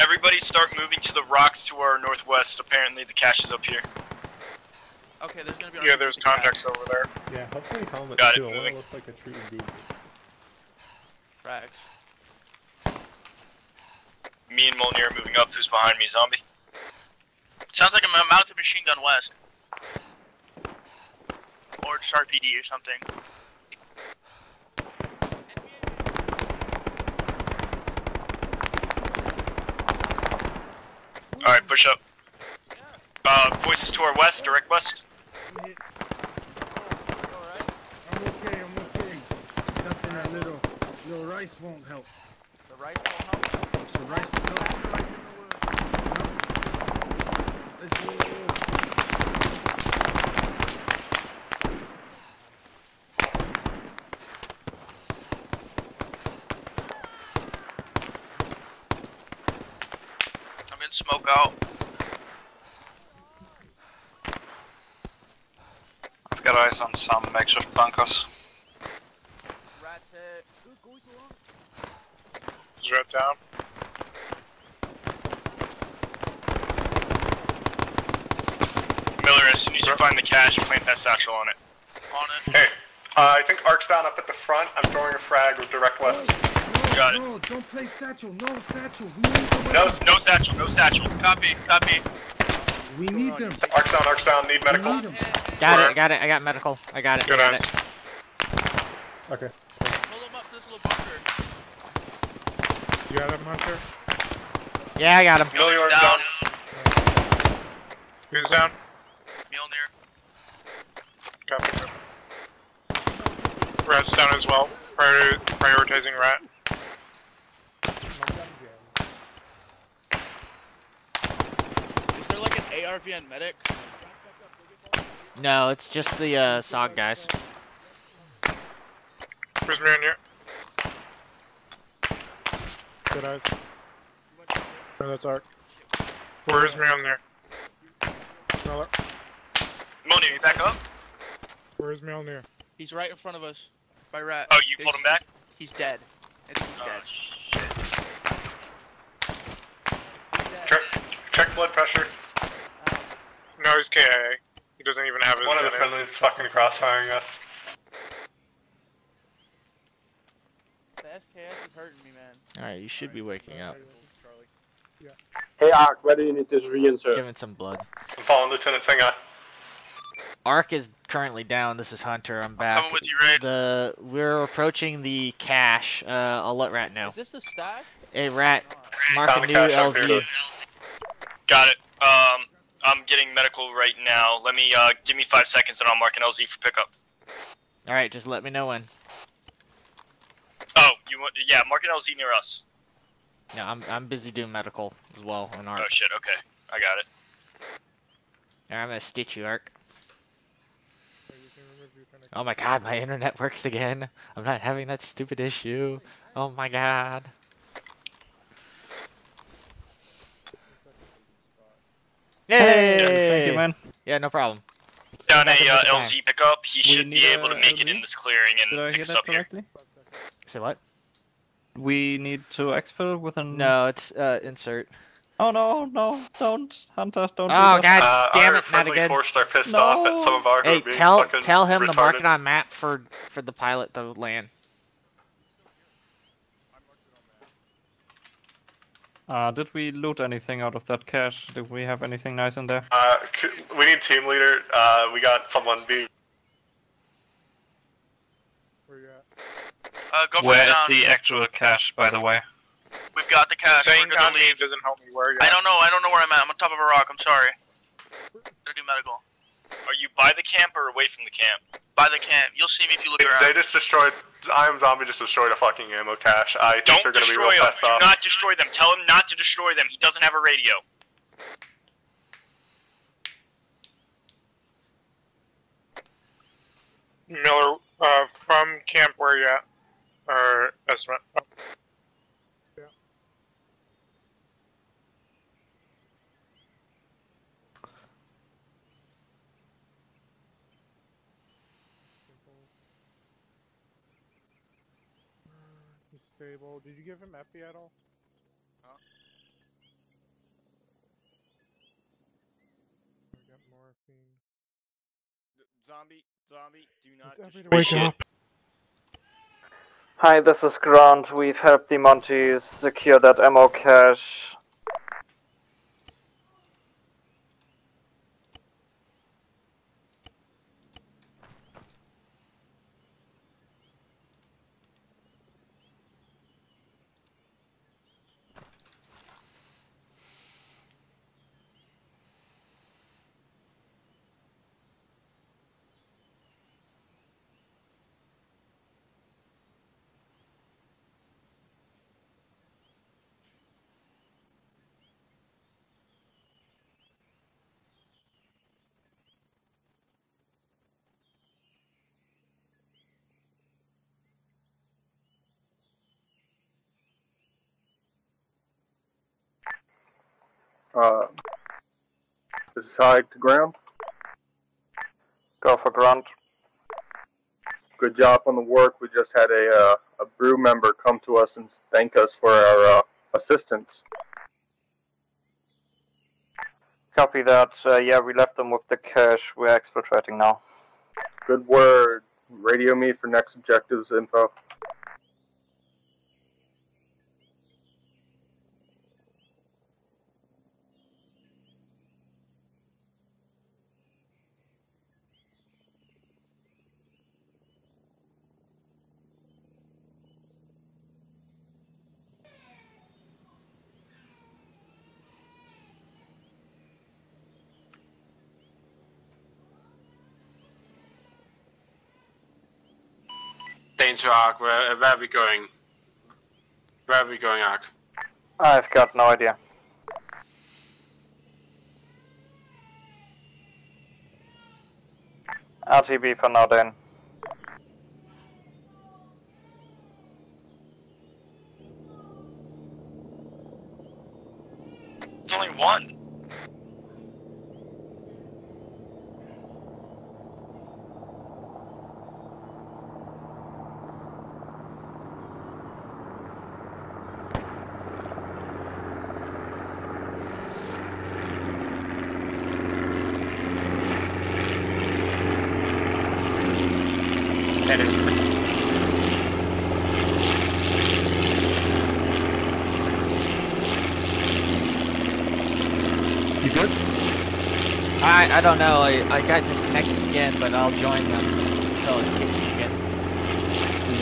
Everybody start moving to the rocks to our northwest. Apparently the cache is up here. Okay, there's gonna be. Yeah, there's contacts over there. Yeah, hopefully helmet Got it, too. I want moving. to look like a true indeed. Frags. Me and Mjolnir are moving up. Who's behind me? Zombie? Sounds like a mou- mounted machine gun west. Or just RPD or something. Alright, push up. Uh, voices to our west, direct west. I'm okay, I'm okay. Nothing that little, little rice won't help. The right won't help. The rice will help. Let's go. Smoke out. I've got eyes on some makeshift bunkers. Rat's head. Is red down? Miller, as soon as you find the cache, plant that satchel on it. On it. Hey, uh, I think Ark's down up at the front. I'm throwing a frag with direct west. Got it. No, don't play satchel. No satchel. We need the No, no satchel, no satchel. Copy, copy. We need them. Ark's down, Ark's down. Need We medical. Got Where? it, got it, I got medical. I got it. Good I got it. Okay. You got him, Hunter? Yeah, I got him. Mjolnir's down. down. Who's down? Mjolnir. Copy. Rat's down as well. Prior prioritizing Rat. Is there like an ARVN medic? No, it's just the uh, SOG guys. Where's me on here? Good eyes. No, that's Ark. Where's me on there? Miller. Moni, you back up? Where's Mjolnir? He's right in front of us. By rat. Oh, you pulled him back? He's, he's dead. I think he's Oh, dead. Check, check blood pressure. No, he's KIA. He doesn't even have his. One of the gun is friendlies fucking crossfiring us. The SKS is hurting me, man. Alright, you should be waking up. Hey, Ark, where do you need this reinsert? Give it some blood. I'm following Lieutenant Singa. Ark is currently down. This is Hunter. I'm back. coming with you, Raid. The we're approaching the cache. Uh, I'll let Rat know. Is this the stack? Hey, Rat, mark Found a new cache LZ. Got it. Um, I'm getting medical right now. Let me, uh, give me five seconds and I'll mark an LZ for pickup. All right, just let me know when. Oh, you want, yeah, mark an LZ near us. No, I'm I'm busy doing medical as well on Ark. Oh shit, okay. I got it. Alright, I'm gonna stitch you, Ark. Oh my god, my internet works again. I'm not having that stupid issue. Oh my god. Yay! Thank you, man. Yeah, no problem. Down a, Nothing uh. LZ pickup. He We should be able to make it in this clearing Did I and pick us that up here. Say what? We need to exfil with an. No, it's uh insert. Oh no, no, don't, Hunter, don't. Oh do god Uh, damn it, not friendly again. forces are pissed No. off at some of our Hey, tell tell him to mark retarded. on map for for the pilot to land. Uh, did we loot anything out of that cache? Did we have anything nice in there? Uh, we need team leader. Uh, we got someone being. Where you at? Uh, go for Where it is down. the actual cache, by the way? We've got the cache. Saying We're good to leave. doesn't help me where you I don't know. I don't know where I'm at. I'm on top of a rock. I'm sorry. Gotta do medical. Are you by the camp or away from the camp? By the camp. You'll see me if you look They around. They just destroyed. I am zombie just destroyed a fucking ammo cache. I think Don't they're gonna be destroy real him. pissed Do off. not destroy them. Tell him not to destroy them. He doesn't have a radio. Miller, uh, from camp where you at? Or estimate? Oh, He's stable. Did you give him epi at all? I got morphine. Zombie, zombie, do not Wake destroy up. Hi, this is Grant. We've helped the Monties secure that ammo cache. Uh, this is high to ground. Go for Grant. Good job on the work. We just had a uh, a Bru member come to us and thank us for our uh, assistance. Copy that. Uh, yeah, we left them with the cache. We're exfiltrating now. Good word. Radio me for next objectives info. into Where, uh, where are we going? Where are we going, Ark? I've got no idea. RTB for now then. It's only one. I I don't know. I, I got disconnected again, but I'll join them until it kicks me again.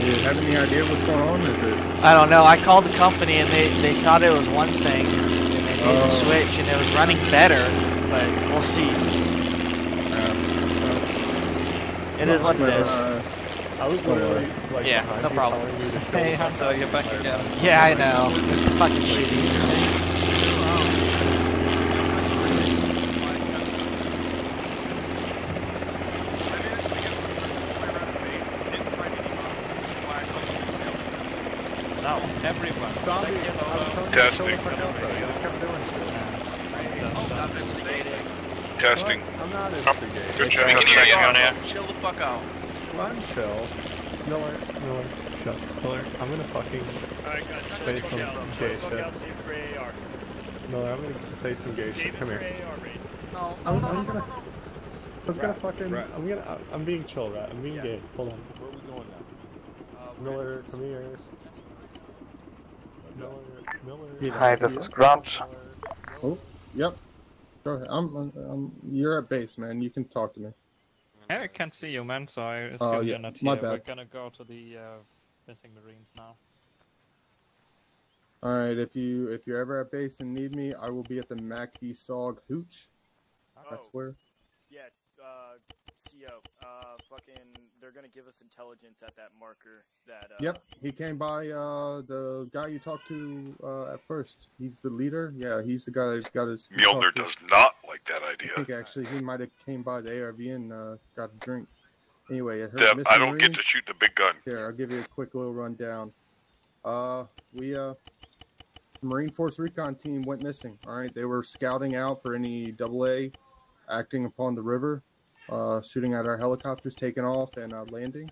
Do you have any idea what's going on? Is it? I don't know. I called the company and they, they thought it was one thing, and they made Oh. the switch and it was running better, but we'll see. It is what it is. Uh, I was literally like Yeah, no problem. telling you to chill Hey, the fuck Hunter, out. you're back again. Yeah, I know. It's fucking shitty. No, everyone. Zombie, Thank you, I was Nolo. telling you to chill the Testing. fuck out though. You just kept doing shit. Stop instigating. Testing. I'm not instigating. Good job. We can hear you, Hunter. Chill the fuck out. I'm chill. Miller, Miller, shut. Miller, I'm gonna fucking Alright, guys, say the fuck some out. gay Chill the fuck shit. out, AR. Miller, I'm gonna say some gay shit. Come here. AR raid. No, I'm, no, no, I'm no, gonna. no, no. I was gonna fucking. Rat. I'm gonna. I'm- I'm being chill, rat. I'm being Yeah. gay. Hold on. Where are we going now? Uh, Miller, into come here. Miller, Miller. Hi, this is Grant. Oh, yep. Go ahead. I'm, I'm, I'm. You're at base, man. You can talk to me. I can't see you, man, so I assume Oh, yeah, you're not my here. We're gonna go to the uh, missing marines now. All right. If you if you're ever at base and need me, I will be at the MACV SOG Hooch. That's Oh. where. Yeah, uh, CO, uh, fucking, they're gonna give us intelligence at that marker that, uh, Yep, he came by. Uh, the guy you talked to uh, at first. He's the leader. Yeah, he's the guy that's got his. you Mjolnir does not like that I idea. think actually he might have came by the ARV and uh, got a drink. Anyway, I Deb, I don't get to shoot the big gun. Here, I'll give you a quick little rundown. Uh, we uh, Marine Force Recon team went missing. All right, they were scouting out for any double A, acting upon the river, uh, shooting at our helicopters, taking off and uh, landing.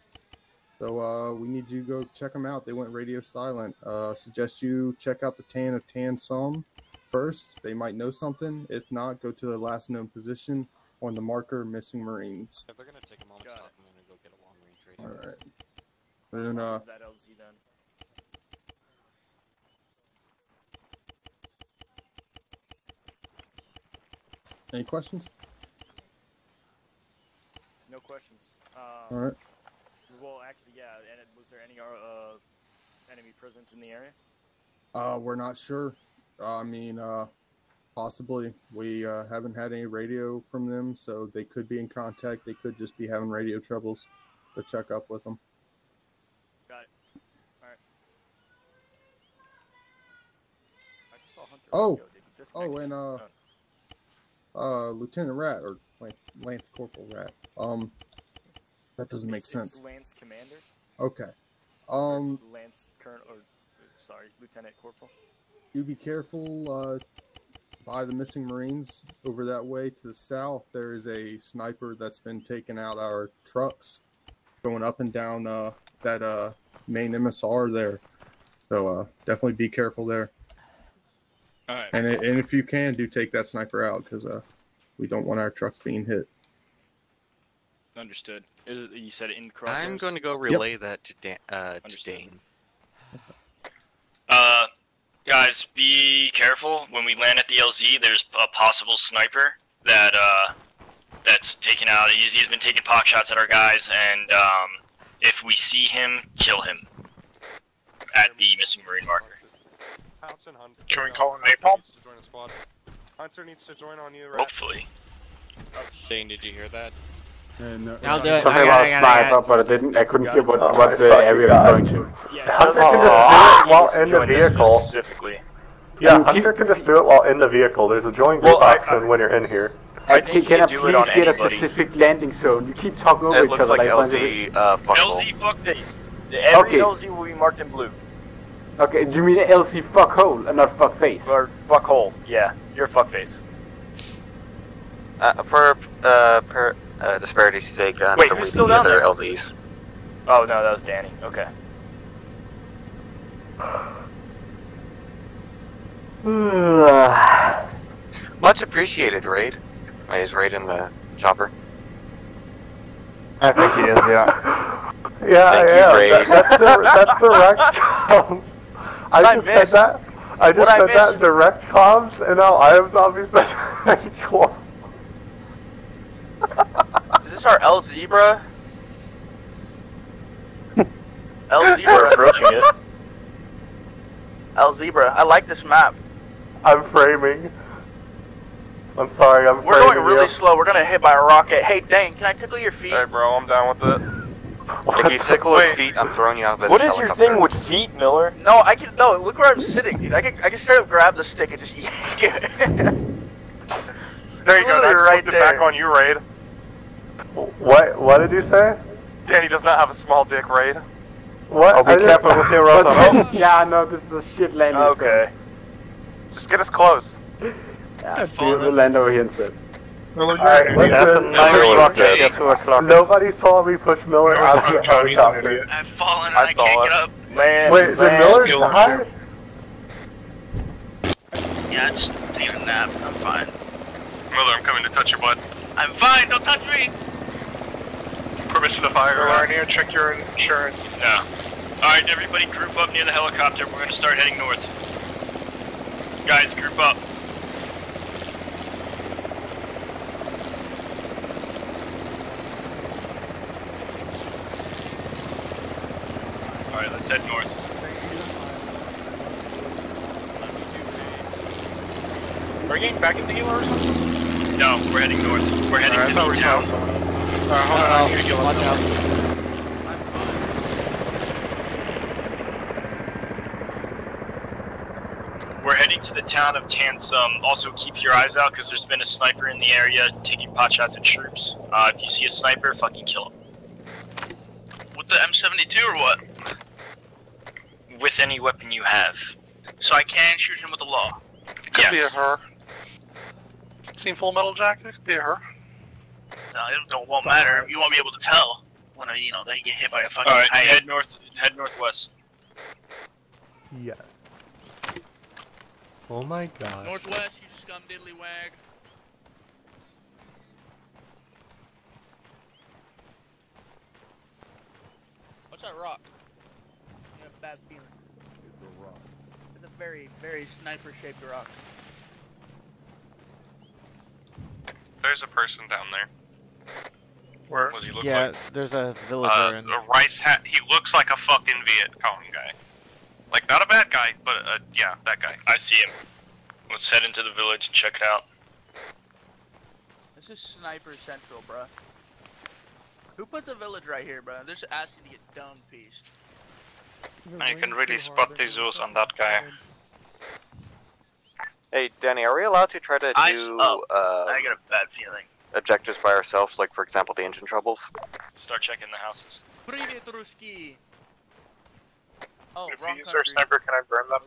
So uh, we need you to go check them out. They went radio silent. Uh, suggest you check out the Tan of Tan Som first. They might know something. If not, go to the last known position on the marker missing Marines. They're gonna take a moment to Got talk. I'm gonna go get a long range radio. All right. And uh, that LZ then? any questions? No questions. Um, All right. Well, actually, yeah, and was there any, uh, enemy presence in the area? Uh, we're not sure. I mean, uh, possibly. We uh, haven't had any radio from them, so they could be in contact. They could just be having radio troubles. To check up with them. Got it. Alright. I just saw Hunter. Oh, did he just oh, and uh, uh, Lieutenant Rat or Lance, Lance Corporal Rat. Um, that doesn't make It's- it's sense. Lance Commander? Okay. Um, Lance Colonel, or, sorry, Lieutenant Corporal? You be careful uh, by the missing Marines over that way to the south. There is a sniper that's been taking out our trucks, going up and down uh, that uh, main MSR there. So uh, definitely be careful there. Alright. And it, and if you can, do take that sniper out because uh, we don't want our trucks being hit. Understood. Is it, you said it in crosshairs? I'm going to go relay that to Dan. Uh, to Dane. Uh, guys, be careful when we land at the LZ. There's a possible sniper that uh, that's taken out. He's, he's been taking pot shots at our guys, and um, if we see him, kill him at the missing marine marker. Hunter. Can we call him Hunter Napalm? needs to join. Hunter needs to join on you, right? Hopefully. Shane, did you hear that? And, uh, I'll do it. Something I got about it, I got it, I got sniper, but I didn't. I couldn't hear what, Oh, what the area was going to. Yeah, Hunter can just do it while in the vehicle. Specifically. Yeah, Hunter can just do it while in the vehicle. There's a join group Well, I- option when you're in here. I Hey, think he can I can do it on please get a specific landing zone? You keep talking over It each other like like bunch of- LZ, uh, fuckhole. LZ fuckface. Every Okay. LZ will be marked in blue. Okay, do you mean LC fuckhole and not fuckface? Or fuckhole. Yeah, you're fuckface. Uh, for uh, per uh, disparity's sake, I'm Wait, who's leave still the down other there? LZs. Oh no, that was Danny. Okay. Much appreciated, Raid. Oh, Is Raid in the chopper? I think he is, yeah. Yeah, Thank you, yeah. Ray. that- that's the that's direct comms. I What'd I just miss? said that. I just What'd I said that miss? in direct comms, and now I was obviously close. Is this our L Zebra? L We're Zebra. approaching it. L Zebra. I like this map. I'm framing. I'm sorry. I'm We're framing going really you. slow. We're gonna hit by a rocket. Hey, Dane, can I tickle your feet? Hey, bro, I'm down with it. If you tickle his feet, I'm throwing you out of this What is your thing with feet, Miller? No, I can. No, look where I'm sitting, dude. I can. I can straight up grab the stick and just yank it. There you go. Literally That's right right it back on you, Raid. What? What did you say? Danny does not have a small dick, Raid. What? Oh, be I didn't- careful with your rotor. What's- yeah, no, this is a shit landing Okay. Just get us close. zone. Yeah, we- we'll land over here instead. Alright, That's a listen. nice nobody- rocket. Get to. Nobody saw me push Miller out of the helicopter. I've fallen and I I, saw can't it. get up. Man, Wait, did. Miller kill die? Yeah, just taking a nap. I'm fine. Miller, I'm coming to touch your butt. I'm fine. Don't touch me. Permission to fire. Larnia, check your insurance. No. Alright, everybody group up near the helicopter. We're gonna start heading north. Guys, group up. Alright, let's head north. Are you getting back into Hilo or something? No, we're heading north. We're heading Alright, I thought to we the town. Someone. Alright, hold on. I need to get Watch out. We're heading to the town of Tansum. Also, keep your eyes out because there's been a sniper in the area taking pot shots at troops. Uh, if you see a sniper, fucking kill him. With the M72 or what? With any weapon you have. So I can shoot him with the law. Could be a her. Seen Full Metal Jacket? Could be a her. No, it don't, won't matter. You won't be able to tell when I, you know they get hit by a fucking Alright, Titan. head north. Head northwest. Yes. Oh my god. Northwest, you scum diddly wag. What's that rock? I have a bad feeling. It's a rock. It's a very, very sniper-shaped rock. There's a person down there. Where? What does he look Yeah, like? there's a villager Uh, in. a rice hat. He looks like a fucking Viet Cong guy. Like, not a bad guy, but uh, yeah, that guy. I see him. Let's head into the village and check it out. This is Sniper Central, bruh. Who puts a village right here, bruh? They're just asking to get dome pieced. I can really spot the Zeus on that guy. Hey, Danny, are we allowed to try to I- do oh, uh, I got a bad feeling objectives by ourselves? Like, for example, the engine troubles? Start checking the houses. Привет, Ruski! Oh, If wrong you use our country. sniper, can I burn them?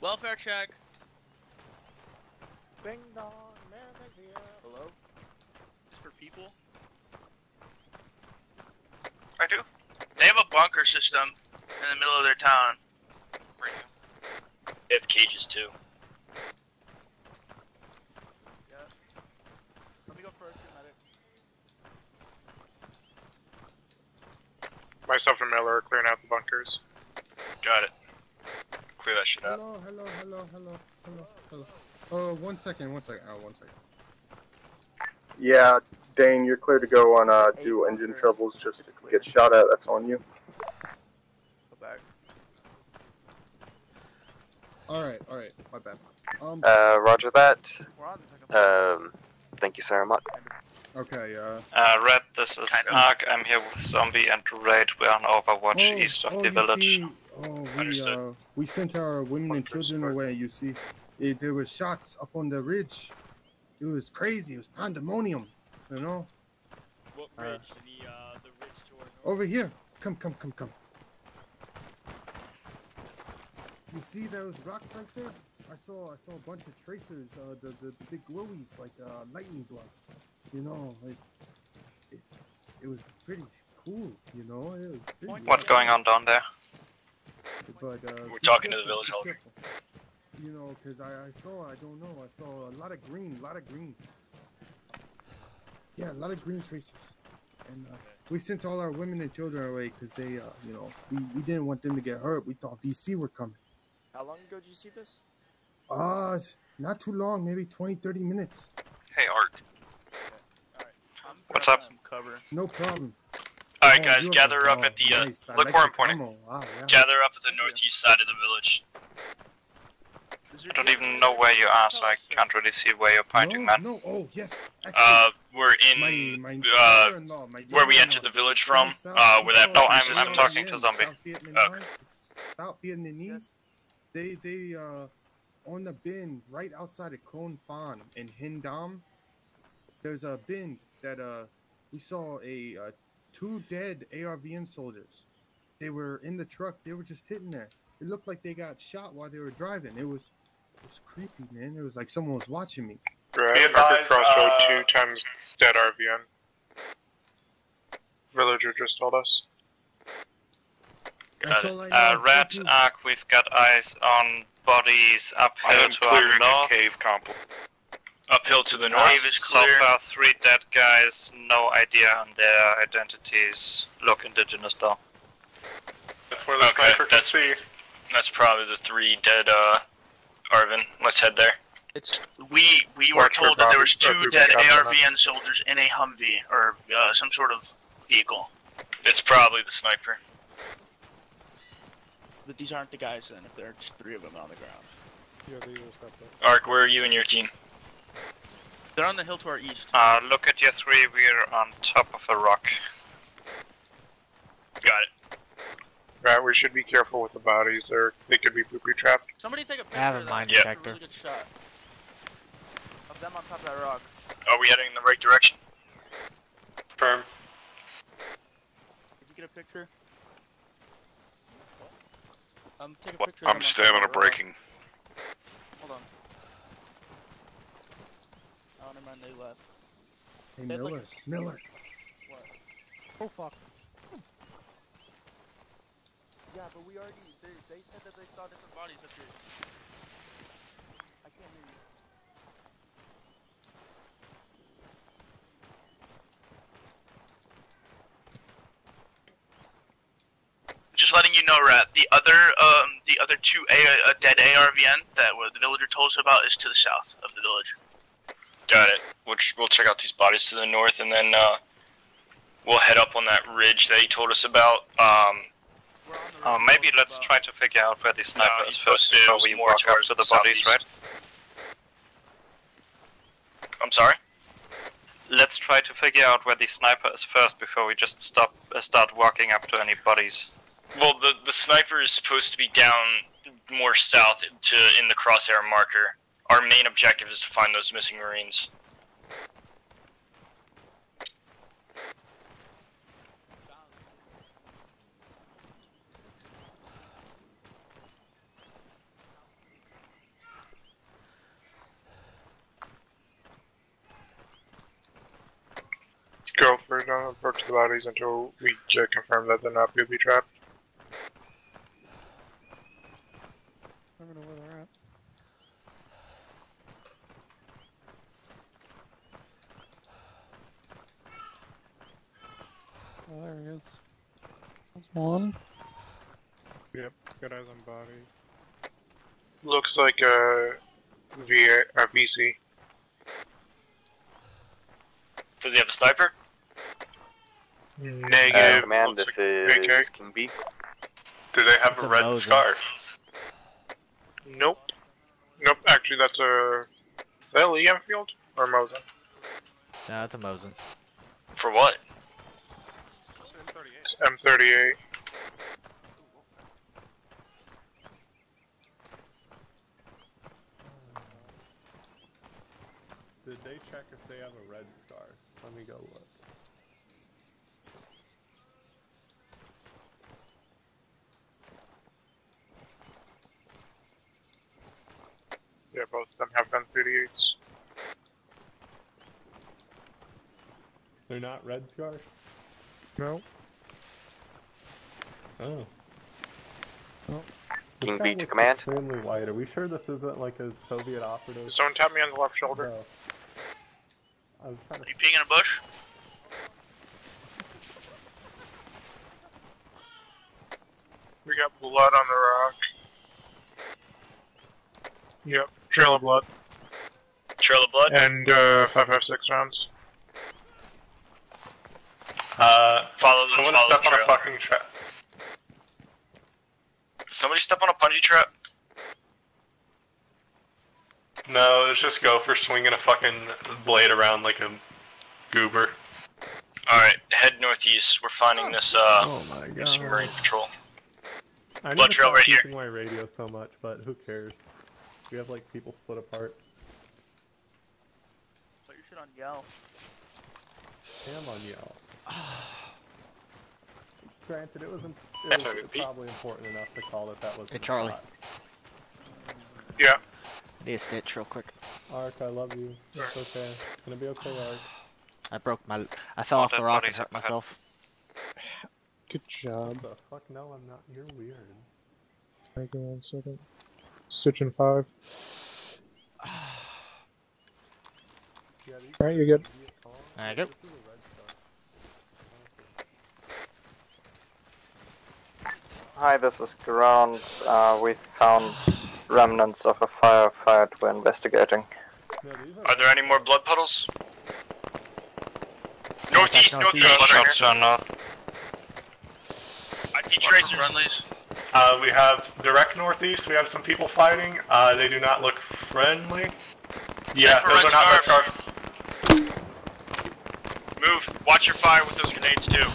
Welfare check. Ding dong, man is here. Hello? It's for people? I do. They have a bunker system in the middle of their town. They have cages too. Myself and Miller are clearing out the bunkers. Got it. Clear that shit out. Hello, hello, hello, hello, hello, hello. Oh, one second, one second. Oh, one second. Yeah, Dane, you're clear to go on uh, do engine troubles. Just if you get shot at, that's on you. Go back. All right, all right. My bad. Um. Uh, roger that. We're on the second Um, thank you, Sarah Mutt. Okay. Uh. Uh, Red, this is Ark. I'm here with Zombie and Raid. We're on Overwatch oh, east of oh, the village. see, oh, we uh, we sent our women and children away. You see. It, there were shots up on the ridge. It was crazy. It was pandemonium. You know. What Uh, ridge? the uh, the ridge to our north. Over here. Come, come, come, come. You see those rocks right there? I saw, I saw a bunch of tracers. Uh, the, the, the big glowies, like uh, lightning blood. You know, like it, it was pretty cool. You know, it was pretty What's going on down there? But, uh, We're talking to the village be elder. You know, because I, I saw, I don't know, I saw a lot of green, a lot of green. Yeah, a lot of green tracers. And uh, we sent all our women and children away because they, uh, you know, we, we didn't want them to get hurt. We thought VC were coming. How long ago did you see this? Uh, not too long, maybe 20, 30 minutes. Hey, Art. What's up? Cover. No problem. Alright, Oh, guys, you're gather up at the. Uh, nice. I look like where the I'm pointing. camo. Wow, yeah. Gather up at the northeast side of the village. I don't even know where you are, so I can't really see where you're pointing, no, man. No, oh, yes. Uh, we're in My- my uh, father-in-law, my where we entered the village from. Uh, where that Oh, I'm- I'm talking to Zombie. South Vietnamese, South Vietnamese. They they uh on the bin right outside of Kon Phan in Hindam. There's a bin that uh we saw a uh, two dead ARVN soldiers. They were in the truck. They were just sitting there. It looked like they got shot while they were driving. It was it was creepy, man. It was like someone was watching me. Right, Be Marker advised, Crossroad uh, two times dead RVN. Villager just told us. That's all I know. Uh, Red Thank. Arc, we've got eyes on bodies I uphill am to our clearing a north. cave complex. Uphill to the north. Cave is clear. So far, three dead guys, no idea on their identities. Look indigenous though. That's where the Okay, sniper can that's- see. That's probably the three dead, uh, ARVN. Let's head there. It's We we were told that there was two dead. ARVN soldiers in a Humvee or uh, some sort of vehicle. It's probably the sniper. But these aren't the guys then. If there are just three of them on the ground, Yeah, they just got that. Ark, where are you and your team? They're on the hill to our east. Uh, look at your three, we're on top of a rock. Got it. Right, we should be careful with the bodies. They're, they could be booby trapped. Somebody take a picture. I have a of that. mine That's detector. A really good shot. Of them on top of that rock. Are we heading in the right direction? Firm. Did you get a picture? Um, take a What? picture. of I'm them on top standing of a that rock. breaking. Hold on. Never mind. Left. Hey They had, like, Miller, Miller. What? Oh fuck. Yeah, but we already. They, they said that they saw different bodies up here. I can't hear you. Just letting you know, Rat. The other um the other two A- uh, dead ARVN that were the villager told us about is to the south of the village. Got it. We'll, ch- we'll check out these bodies to the north, and then uh, we'll head up on that ridge that he told us about. Um, Uh, maybe let's try to figure out where the sniper No, is first before we walk up to the the bodies, right? I'm sorry. Let's try to figure out where the sniper is first before we just stop uh, start walking up to any bodies. Well, the the sniper is supposed to be down more south to in the crosshair marker. Our main objective is to find those missing marines. Go for it, don't approach the bodies until we uh, confirm that they're not booby trapped. I don't know where they're at. Oh, there he is. That's one. Yep, got eyes on body. Looks like a VA, a VC. Does he have a sniper? Negative. Uh, command, this is King B. Do they have It's a a red Mosin. scarf? Nope. Nope, actually that's a... Is that Lee Enfield? Or Mosin? No, that's a Mosin. For what? It's M38. Did they check if they have a red star? Let me go look. Yeah, both of them have gun 38s. They're not red scars? No. Oh. King B to command. Extremely white. Are we sure this isn't like a Soviet operative? Someone tap me on the left shoulder. No. I was trying to You peeing in a bush? We got blood on the rock. Yep, trail of blood. Trail of blood? And uh, 556 rounds. Uh, Follow this, someone follow step the on a fucking trap. Somebody step on a punji trap? No, let's just go for swinging a fucking blade around like a goober. Alright, head northeast. We're finding this, uh, Oh my this God. marine patrol. I need Blood to trail stop right here. using my radio so much, but who cares? We have like people split apart. Put your shit on yell. Am on yell. Granted, it was, im- it was probably important enough to call that that was. Hey, Charlie. shot. Yeah. Need a stitch real quick. Ark, I love you. It's okay. It's gonna be okay, Ark. I broke my. I fell Oh, off the rock and hurt myself. Good job. What the fuck? No, I'm not. You're weird. Hang on one second. Stitching five. Yeah, Alright, you're good. Alright, good. This is a red star. Hi, this is ground. Uh, we found remnants of a firefight we're investigating. Are there any more blood puddles? Northeast, northeast, Just blood right here. I see tracers. Friendlies. Uh, we have direct northeast. We have some people fighting. Uh, they do not look friendly. Yeah, those are not red scarves. scarves. Move. Watch your fire with those grenades too.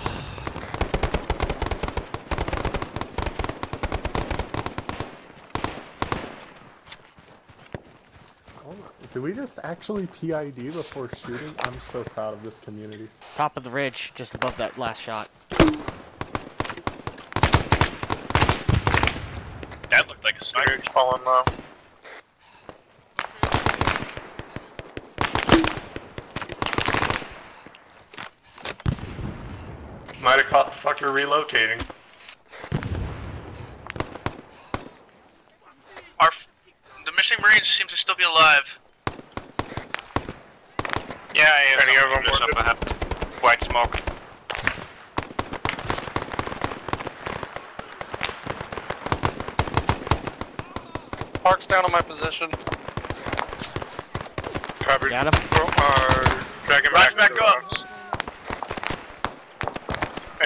Oh my, did we just actually PID before shooting? I'm so proud of this community. Top of the ridge, just above that last shot. That looked like a sniper. Falling low. Might have caught the fucker relocating. Our f- the missing Marines seem to still be alive. Yeah, yeah. Any of them just up ahead. White smoke. Park's down on my position. Covered. Got him. Uh, drag him Rise back, to back the up. rocks.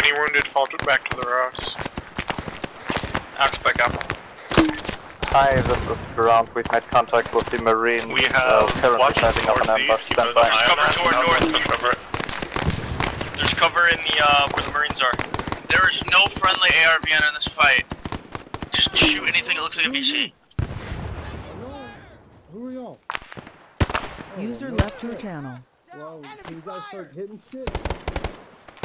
Any wounded, fall to- back to the rocks. Axe back up. Hi, this is ground. We've made contact with the marine. We uh, have currently watch setting up an northeast. ambush. Keep Stand an by. eye on cover that. toward north. look over it. There's cover in the uh where the Marines are. There is no friendly ARVN in this fight. Just shoot anything that looks like a VC. Who are y'all? User left your channel. Well, you guys start hitting shit?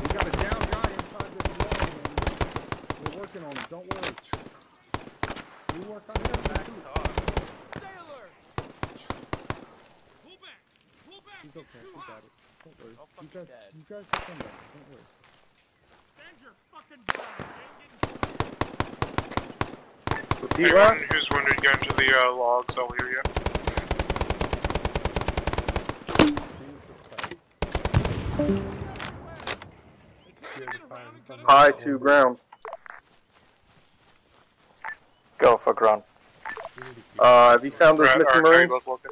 We got a down guy inside this wall. We're working on him. Don't worry. You work on him. too. He's okay. We got it. Don't worry. You guys, you guys will come back. Don't worry. Repeat Anyone that? who's wounded, go into the uh, logs. I'll hear you. High to ground. Go for ground. Uh, have you found this missing marine? how you Marines? both looking?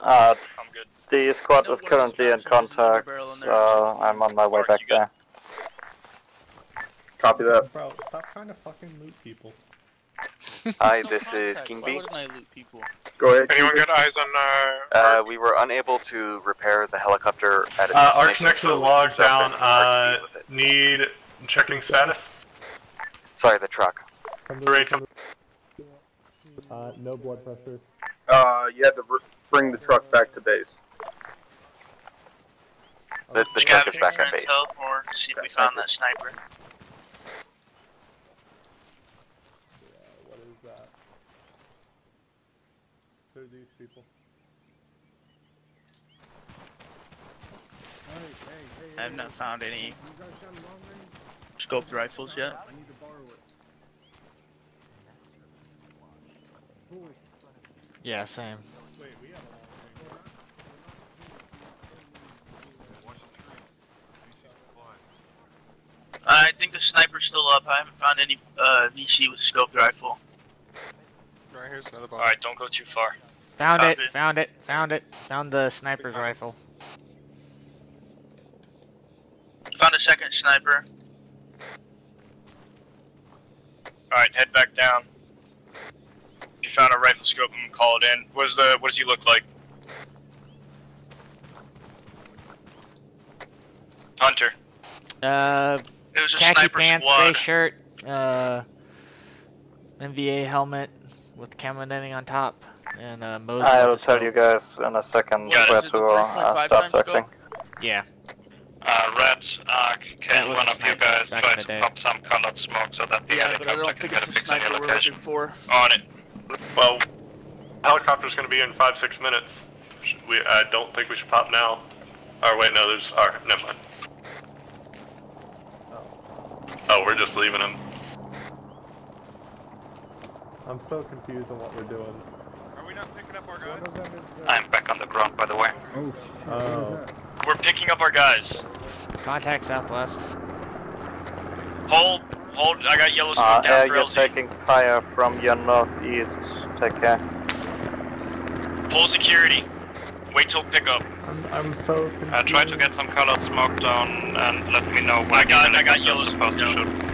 Uh, I'm good. the squad No is currently in is so contact. barrel in there. Uh, I'm on my way back there. Copy that. Bro, stop trying to fucking loot people. Hi, this is. King Why B. wouldn't I loot people? Go ahead. Anyone Keith. got eyes on uh? Uh, we were unable to repair the helicopter at its Uh, Ark's destination, next to the log down. in Uh, first with it. need checking status. Sorry, the truck. Come to Hooray, come. Uh, no blood pressure. Uh, you had to br- bring the truck back to base. The, the truck is Scavenging back for on base. intel or see if we found that sniper. What is that? Who are these people? I have not found any scoped rifles yet. Yeah, same. I think the sniper's still up. I haven't found any uh, VC with scoped rifle. Right here's another bomb. Alright, don't go too far. Found it, Copy. found it, found it. Found the sniper's rifle. Found a second sniper. Alright, head back down. If you found a rifle scope, I'm gonna call it in. What, is the, what does he look like? Hunter. Uh, It was a khaki sniper pants, squad. gray shirt, uh, NVA helmet with camo netting on top, and uh, Mosin. I will tell you guys in a second Got it. where Is it to the uh, 3.5 start times searching. Yeah. Uh, Red, uh, can was one a of you guys try in to pop some colored smoke so that the Yeah, but I helicopter don't can think get it's a the fix sniper we're looking for. On it. Well, helicopter's gonna be in five six minutes. Sh- We I don't think we should pop now. Or wait, no, there's. Or never mind. Oh, we're just leaving him. I'm so confused on what we're doing. Are we not picking up our guys? I'm back on the ground, by the way. Oh. oh. We're picking up our guys. Contact southwest. Hold, hold. I got yellow smoke Uh, down air, for you're LZ. taking fire from your northeast. Take care. Pull security. Wait till pickup. I'm, I'm so confused. Uh, try to get some colored smoke down and let me know when I got- I got yellow supposed to smoke shoot.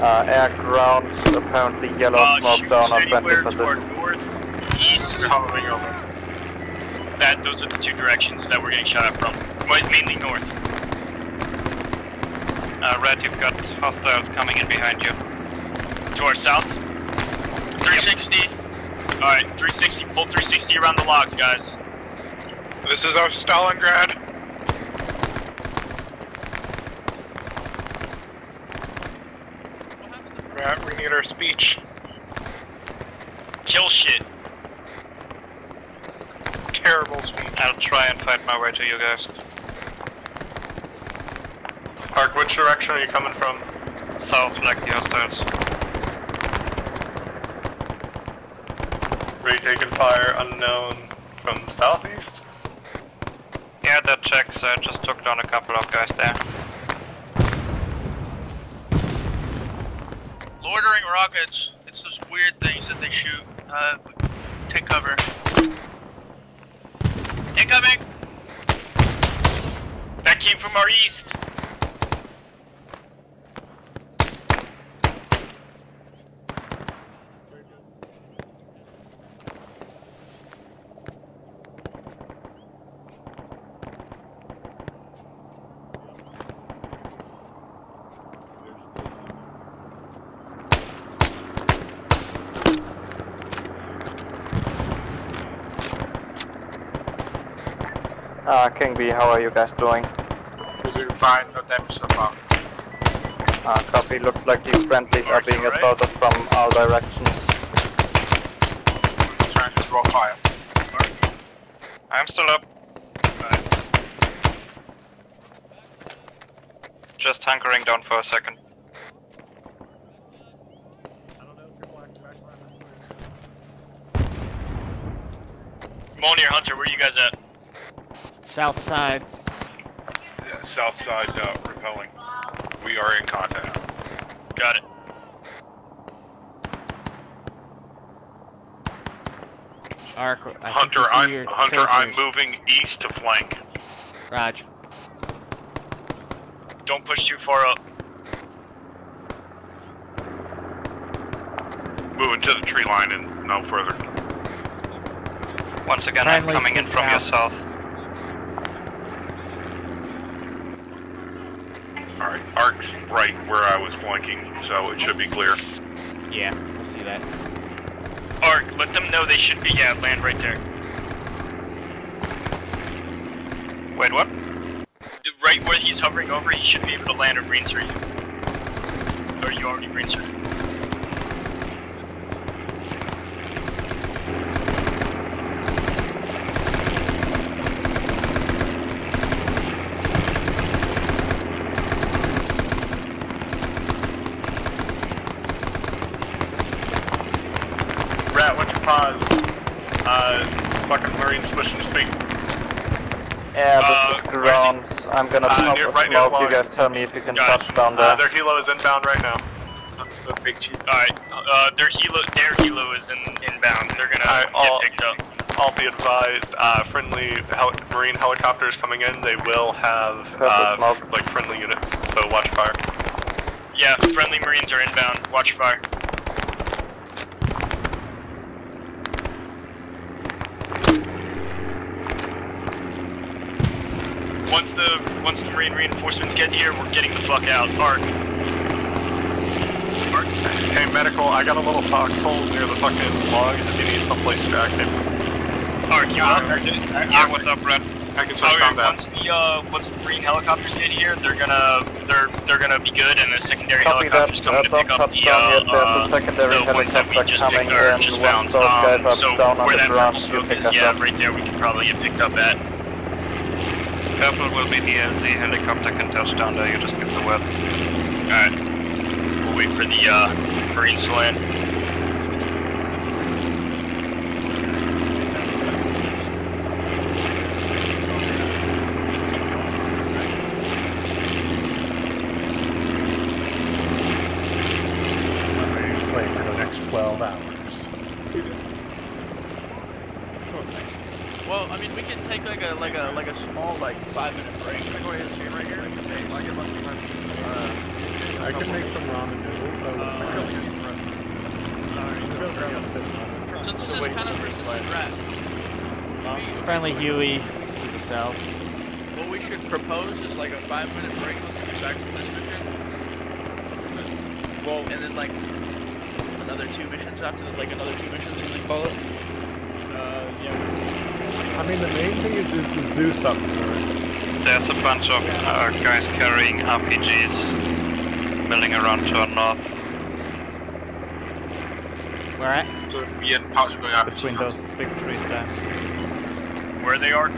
Uh, air ground, apparently yellow Uh, smoke shoot down on 20 anywhere position. toward north, east. That those are the two directions that we're getting shot at from. Well, Mainly north. Uh, Red, you've got hostiles coming in behind you. To our south. 360. Alright, 360. Pull 360 around the logs, guys. This is our Stalingrad. Rat, we need our speech. Kill shit. Terrible speech. I'll try and find my way to you guys. Park, which direction are you coming from? South, like the hostiles. Are you taking fire unknown from southeast? Yeah, that checks. I just took down a couple of guys there. Loitering rockets. It's those weird things that they shoot. Uh, take cover. Incoming! That came from our east. Uh, King B, how are you guys doing? We're doing fine, no damage so far. Uh, copy, looks like these friendlies are being assaulted from all directions. Trying to draw fire. I'm still up. Just hunkering down for a second. Mjolnir Hunter, where you guys at? South side. South side uh, repelling. We are in contact. Got it. Arc. I Hunter, I'm your Hunter. I'm moving east to flank. Raj. Don't push too far up. Moving to the tree line and no further. Once again, Friendlies I'm coming in to from your south. south. Alright, arc's right where I was flanking, so it should be clear. Yeah, I see that. Arc, let them know they should be, yeah, land right there. Wait, what? right where he's hovering over, he should be able to land a green screen. Or you already green screen. Rat, what's your pause? Uh, fucking Marines pushing to speak. Yeah, Uh, this is grounds. I'm gonna Uh, pop near- a right near the smoke. You guys tell me if you can Got touch down Uh, there. their helo is inbound right now. Alright, uh, their helo, their helo is in, inbound. They're gonna Alright, all- get picked up. All be advised, uh, friendly hel- Marine helicopters coming in, they will have, uh, like friendly units, so watch fire. Yeah, friendly Marines are inbound. Watch fire. Once the once the Marine reinforcements get here, we're getting the fuck out. Arc. Arc. Hey, medical, I got a little foxhole near the fucking logs if you need someplace to active. Arc, you up? Yeah, what's up, Red? I can Oh, touch yeah, that. once the uh, once the Marine helicopters get here, they're gonna they're they're gonna be good, and the secondary Copy that. helicopters coming to Uh, pick don't up touch the down uh, uh, a secondary the ones that we just coming picked or just found. Um, so where that purple smoke is, yeah, up. right there, we can probably get picked up at. Purple will be the LZ helicopter can touch down there, you just give the word. Alright. We'll wait for the uh, Marines to land. Play for the next 12 hours. Well, I mean, we can take like a like a like a small like five minute break. Like, go ahead, right here, like the base. I can make some ramen noodles. I will. Since this is kind of versus rat, Friendly Huey to the south. what we should propose is like a five minute break once we get back from this mission. Well, and then like another two missions after that, like another two missions, and we call it. Uh, I mean, the main thing is, is the Zeus up there. There's a bunch of uh, guys carrying RPGs milling around to our north. Where at? Me and Pouch going up Between those big trees there. Where they are?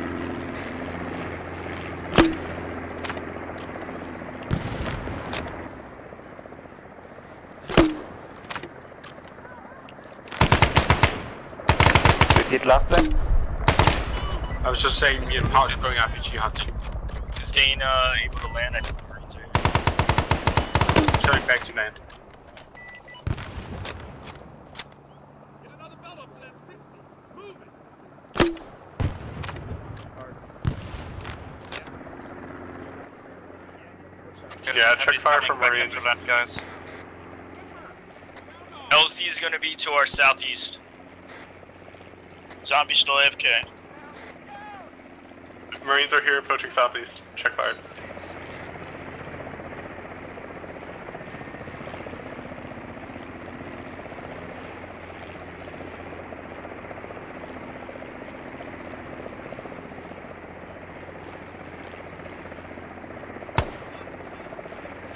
Repeat last time. I was just saying, me and Pouch going RPG hunting. Is Dane uh, able to land? I think the Marines are. Showing back to land. Yeah, check fire for Marines. To land, guys. LZ is gonna be to our southeast. Zombie still AFK. Marines are here approaching southeast. Check fire.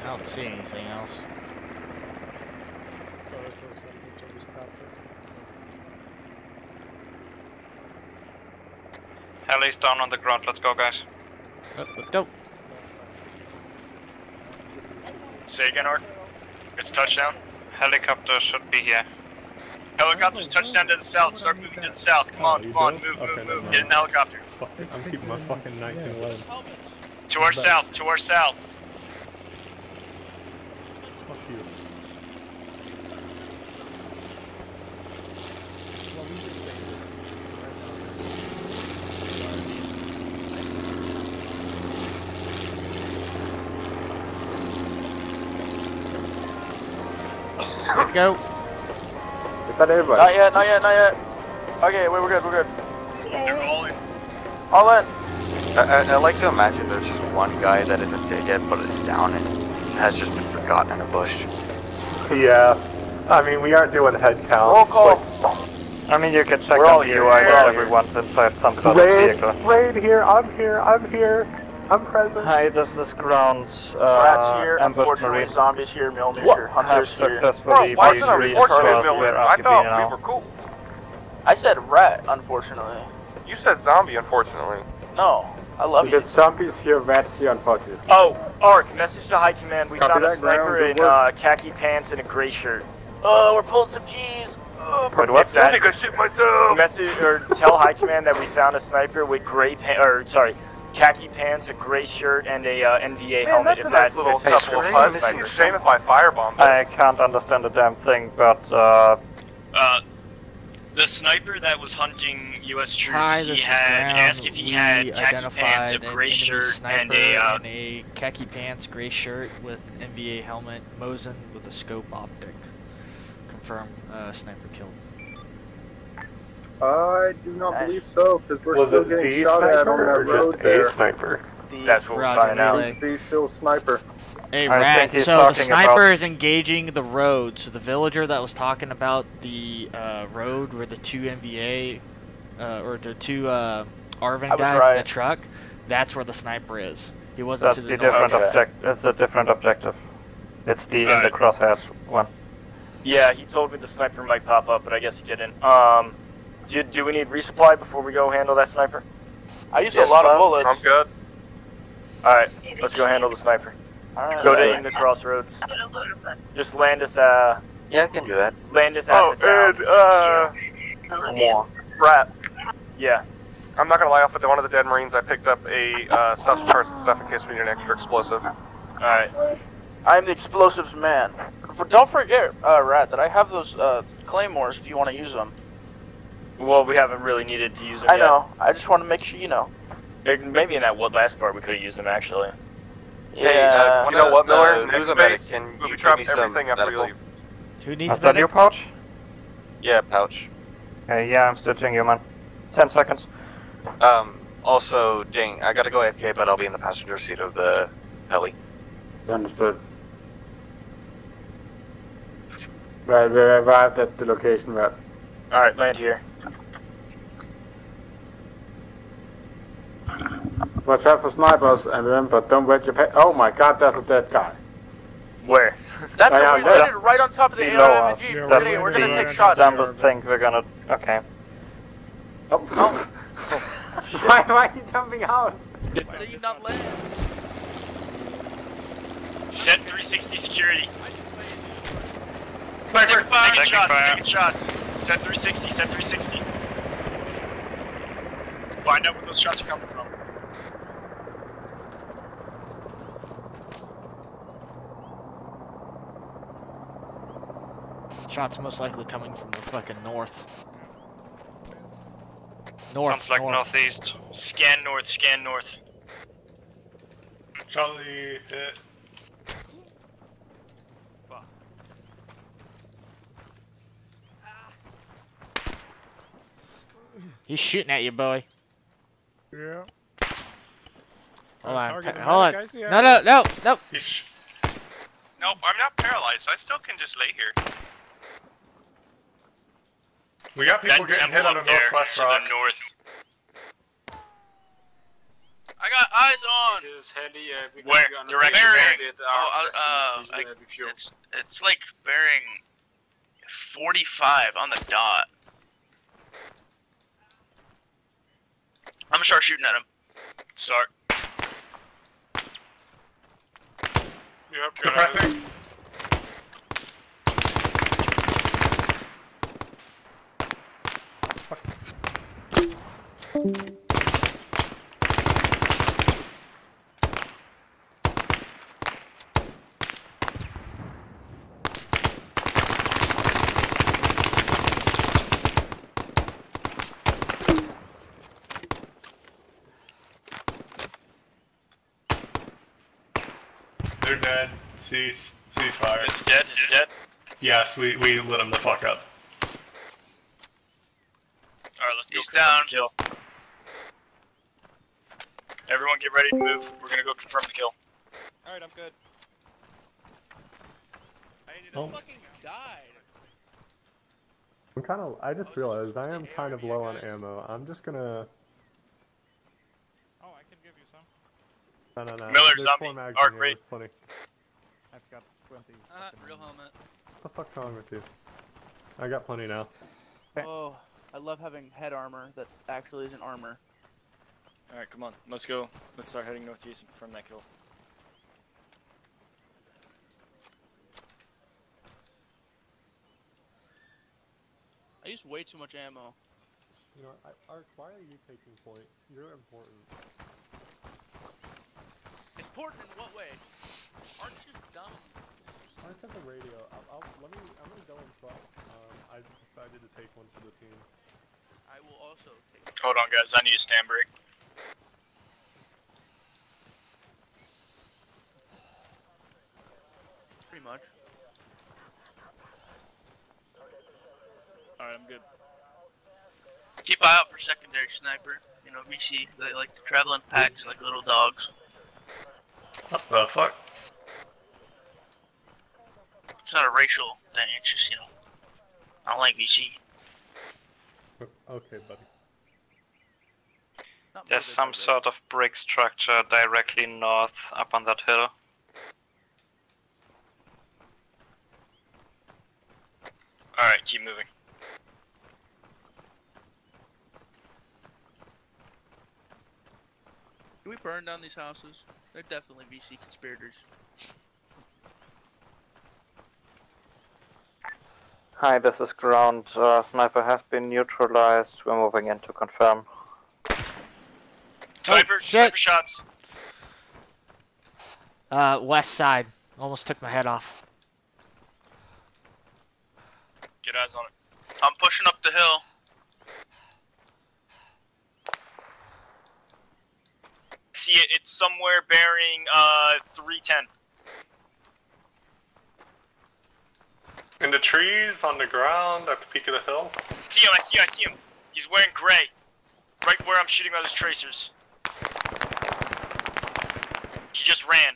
I don't see anything else. Heli's down on the ground, let's go, guys. Oh, let's go. Say again, Ark. It's touchdown. Helicopter should be here. Helicopters oh, touchdown to the south. Oh, Start moving oh, to the south. Come on, come on, move, move, move. Get in mind. the helicopter. I'm keeping my fucking 1911. To our south. To our south. Go. Is that everybody? Not yet, not yet, not yet. Okay, wait, we're good, we're good. They're all in. All in. I, I, I like to imagine there's just one guy that isn't dead yet, but is down and has just been forgotten in a bush. Yeah. I mean, we aren't doing head count. Roll call. I mean, you can check We're all on the here, UI we're all that here. everyone's inside some sort of Raid, vehicle. raid here. I'm here. I'm here. I'm present. Hi, this is ground. Uh, Rats here, unfortunately, marine. zombies here, Mjolnir What? here, Have hunters here. successfully Bro, why been is it reached unfortunate, across Mjolnir? I thought we were cool. I said rat, unfortunately. You said zombie, unfortunately. No, I love you. There's zombies here, rats here, unfortunately. Oh, Ark, message to High Command. We Copy found a that, ground. sniper in uh, khaki pants and a gray shirt. Oh, we're pulling some G's. Oh, Wait, what's that? I shit myself. Message or tell High Command that we found a sniper with gray pants, or sorry, khaki pants, a gray shirt, and a uh, NVA Man, helmet. that's if a nice that little fits couple the of fuzz. sniper. It's a shame if I firebombed I can't understand a damn thing, but uh, Uh, the sniper that was hunting U.S. Hi, troops, this he had Brown. asked if he We had khaki pants, a gray enemy shirt, and a uh, in a khaki pants, gray shirt with NVA helmet, Mosin with a scope optic. Confirm uh, sniper killed. I do not believe so, because we're Was still it getting the shot at on that or road just there. a sniper? That's what we're Roger, finding out. relay. The still sniper. Hey, I Rat, so the sniper about- is engaging the road. So the villager that was talking about the uh, road where the two NVA, uh, or the two uh, ARVN I was guys in the truck, that's where the sniper is. He wasn't that's to the the, north. different object. It's a different objective. It's the in the crosshairs one. Yeah, he told me the sniper might pop up, but I guess he didn't. Um, do, do we need resupply before we go handle that sniper? I used a lot of bullets. I'm good. Alright, let's go handle the sniper. Alright. Go to in the crossroads. Just land us, uh, Yeah, I can do that. land us at Oh, the town. and, uh, Rat. Yeah. I'm not gonna lie, off with one of the dead Marines, I picked up a uh, subs charts and stuff in case we need an extra explosive. Alright. I'm the explosives man. For, don't forget, uh, Rat, that I have those uh, claymores if you want to use them. Well, we haven't really needed to use them I yet. know. I just want to make sure you know. Maybe in that last part we could have used them, actually. Yeah. Hey, uh, you know what, Miller? uh, who's a medic? Can you be give dropping me some everything after we medical? leave. Who needs Is that your pouch? Yeah, pouch. Okay, yeah, I'm stitching you, man. Ten seconds. Um, also, Ding, I gotta go AFK, but I'll be in the passenger seat of the heli. Understood. Right, we arrived at the location, right? Alright, land here. Watch out for snipers, and remember, don't wet your pants. Oh my god, that's a dead guy. Where? That's I where we am dead. landed right on top of the Below AR us. Jeep. Yeah, That's Today, we're landing gonna right take on shots. top Dumb think we're gonna. Okay. Oh. oh. why, why are you jumping out? Why did you not land? Set 360 security. Fire, Taking fire, taking shots, fire. taking shots. Set 360, set 360. Find out where those shots are coming from. Shots most likely coming from the fucking north. North, Sounds like north. northeast. Scan north, scan north. Charlie hit. He's shooting at you, boy. Yeah. Hold on, target hold on. guys, yeah. No, no, no, no. He's Nope, I'm not paralyzed. I still can just lay here. We got people That getting hit on up the there northwest to rock. the north. I got eyes on. Where? Direction Bearing. Oh, uh, uh, I, it's it's like bearing 45 on the dot. I'm gonna start shooting at him. Start. Yep, Suppressing. They're dead. Cease. Ceasefire. Is he dead? Is he dead? Yes, we, we lit them the fuck up. Alright, let's go He's confirm down. kill. Everyone get ready to move. We're gonna go confirm the kill. Alright, I'm good. I Oh. fucking died. I'm kind of. I just realized I am kind of low on ammo. I'm just gonna. Oh, I can give you some. No, no, no. Miller, There's zombie, four mags arc here, rate. there's plenty. I've got 20. Uh, real helmet. What the fuck's wrong with you? I got plenty now. Oh, I love having head armor that actually isn't armor. Alright, come on. Let's go. Let's start heading northeast and confirm that kill. I use way too much ammo. You know, I, Ark, why are you taking point? You're important. Important in what way? Art's just dumb. Ark has a radio. I'll, I'll, let me. I'm gonna go in front. Um, I decided to take one for the team. I will also take. Hold on, guys. I need a stand break. Pretty much. Alright, I'm good. Keep eye out for secondary sniper. You know, VC, they like to travel in packs like little dogs. What the fuck? It's not a racial thing, it's just, you know, I don't like VC. Okay, buddy. There's some sort of brick structure directly north up on that hill. Alright, keep moving. Do we burn down these houses? They're definitely VC conspirators. Hi, this is ground. Uh, sniper has been neutralized. We're moving in to confirm. Sniper, sniper shots. Uh, west side. Almost took my head off. Get eyes on it. I'm pushing up the hill. See it, it's somewhere bearing uh 310. In the trees, on the ground, at the peak of the hill. See him, I see him, I see him. He's wearing gray. Right where I'm shooting all those tracers. He just ran.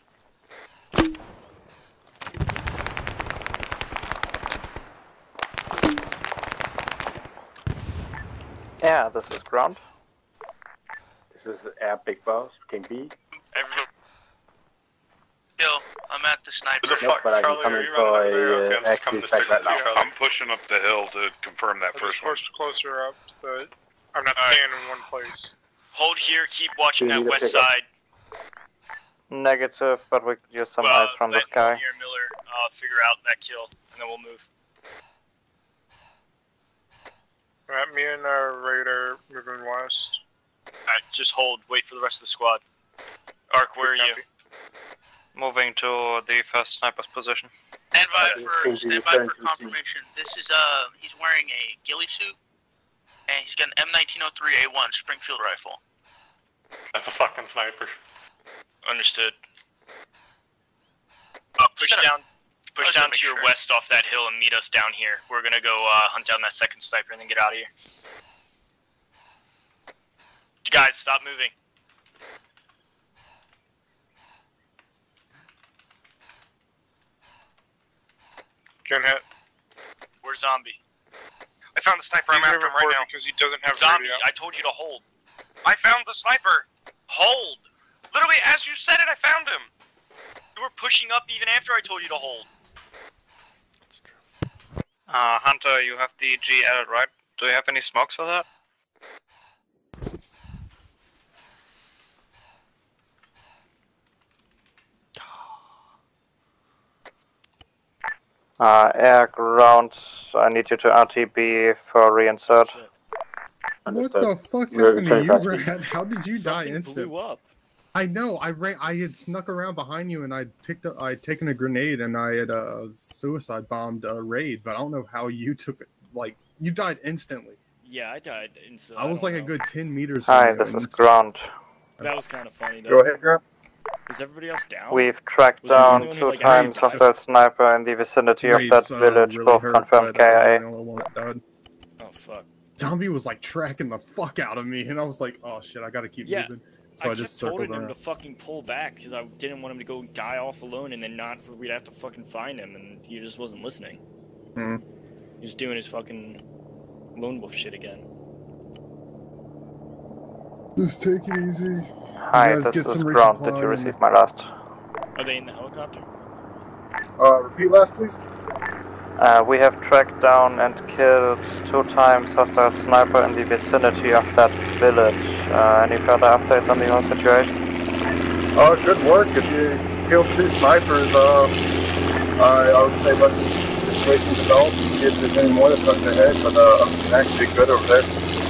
Yeah, this is ground. This is Air Big Boss, King B. Everyone. Hill, I'm at the sniper. The fuck, Nope, but I'm coming for a uh, active back right now. I'm pushing up the hill to confirm that I first just one. pushed closer up, but I'm not staying in one place. Hold here, keep watching Do that west side. Negative, but we could use some Well, eyes from the let sky. Here, Miller, uh, figure out that kill, and then we'll move. Alright, me and our radar moving west. Alright, just hold. Wait for the rest of the squad. Ark, where are you? Moving to the first sniper's position. Stand by Yeah, for King B stand by for confirmation. This is uh he's wearing a ghillie suit and he's got an M1903A1 Springfield rifle. That's a fucking sniper. Understood. Uh, push Shut up. down, push down gotta to your sure. west off that hill and meet us down here. We're gonna go uh, hunt down that second sniper and then get out of here. You guys, stop moving. Can hit. Where's zombie? I found the sniper. I'm He's after him right now. because he doesn't have Zombie, radio. I told you to hold. I found the sniper. Hold. Literally, as you said it, I found him. You were pushing up even after I told you to hold. Uh, Hunter, you have the G added, right? Do you have any smokes for that? Uh, air ground. I need you to RTB for reinsert. What the fuck happened to you. Brad? How did you die instantly? blew up. I know. I ran. I had snuck around behind you, and I picked up. I would taken a grenade, and I had uh, suicide bombed a raid. But I don't know how you took it. Like you died instantly. Yeah, I died instantly. I was don't like a good ten meters. Hi, from you, this is it's- ground. That was kind of funny though. Go ahead, Grant. Is everybody else down? We've tracked Was down only one who, two like, times actually hostile sniper in the vicinity of that uh, village. really Both hurt, confirmed but, uh, KIA. the only one that died. Oh fuck. Zombie was like tracking the fuck out of me, and I was like, "Oh shit, I gotta keep Yeah. moving." So I, I, just kept holding him around. to fucking pull back because I didn't want him to go die off alone and then not for we'd have to fucking find him and he just wasn't listening. Hmm. He was doing his fucking lone wolf shit again. Just take it easy. Hi, guys this get is some Ground. Did you and- receive my last? Are they in the helicopter? Uh, repeat last, please. Uh, we have tracked down and killed two times hostile sniper in the vicinity of that village. Uh, any further updates on the whole situation? Uh, good work. If you killed two snipers, uh, I, I would say let the situation develop and see if there's any more that tucked ahead, but uh, actually good over there.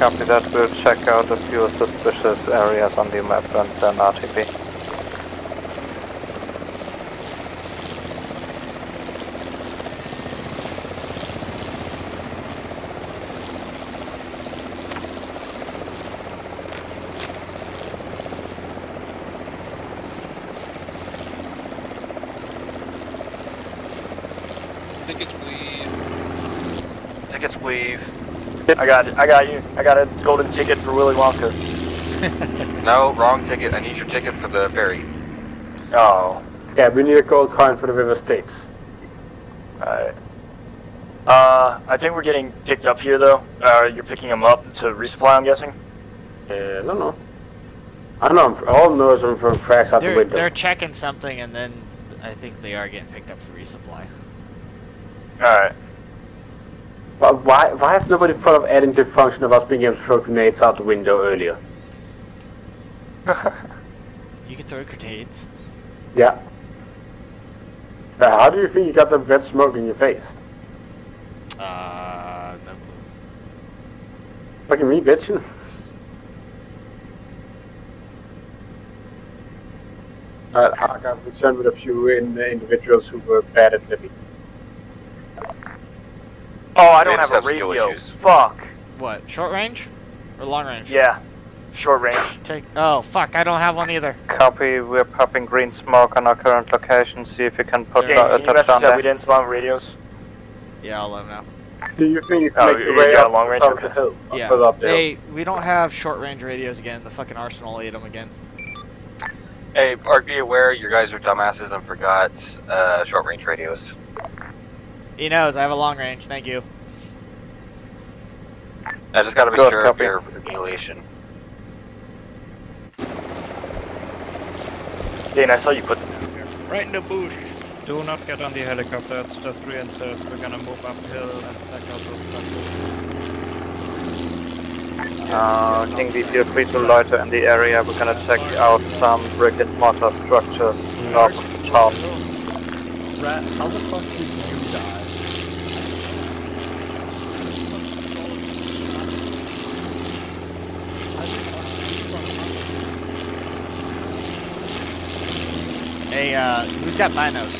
Copy that. We'll check out a few suspicious areas on the map and then RTB. Tickets, please. Tickets, please. I got it. I got you. I got a golden ticket for Willy Wonka. No, wrong ticket. I need your ticket for the ferry. Oh. Yeah, we need a gold coin for the River Styx. Alright. Uh, I think we're getting picked up here though. Uh, you're picking them up to resupply, I'm guessing? Yeah, I don't know. I don't know. All knows I'm from cracks out They're, window. they're checking something, and then I think they are getting picked up for resupply. Alright. But why, why has nobody thought of adding the function of us being able to throw grenades out the window earlier? You can throw grenades. Yeah. How do you think you got that red smoke in your face? Uh, no Look at me, bitch. Uh, I got returned with a few in, individuals who were bad at living. Oh, I don't They have a radio. Fuck. What? Short range? Or long range? Yeah. Short range. Take. Oh fuck! I don't have one either. Copy. We're popping green smoke on our current location. See if you can put Okay, a, a can you touchdown that there. we didn't spawn radios? Yeah, I'll let them know. Do you think you can Oh, make you- your you way got up a long range? top of Okay. the hill? Yeah. Further up there. Hey, we don't have short range radios again. The fucking arsenal ate them again. Hey, Park, be aware, you guys are dumbasses and forgot uh, short range radios. He knows. I have a long range. Thank you. I just gotta be Good, sure copy. of your remediation. Dane, I saw you put Right in the bush. Do not get on the helicopter, it's just reinserts. We're gonna move uphill and back out those trucks. Uh, King B, feel free to loiter in the area. We're gonna check out some brick and mortar structures north of town. Rat, how the fuck did you die? Hey, uh, who's got binos?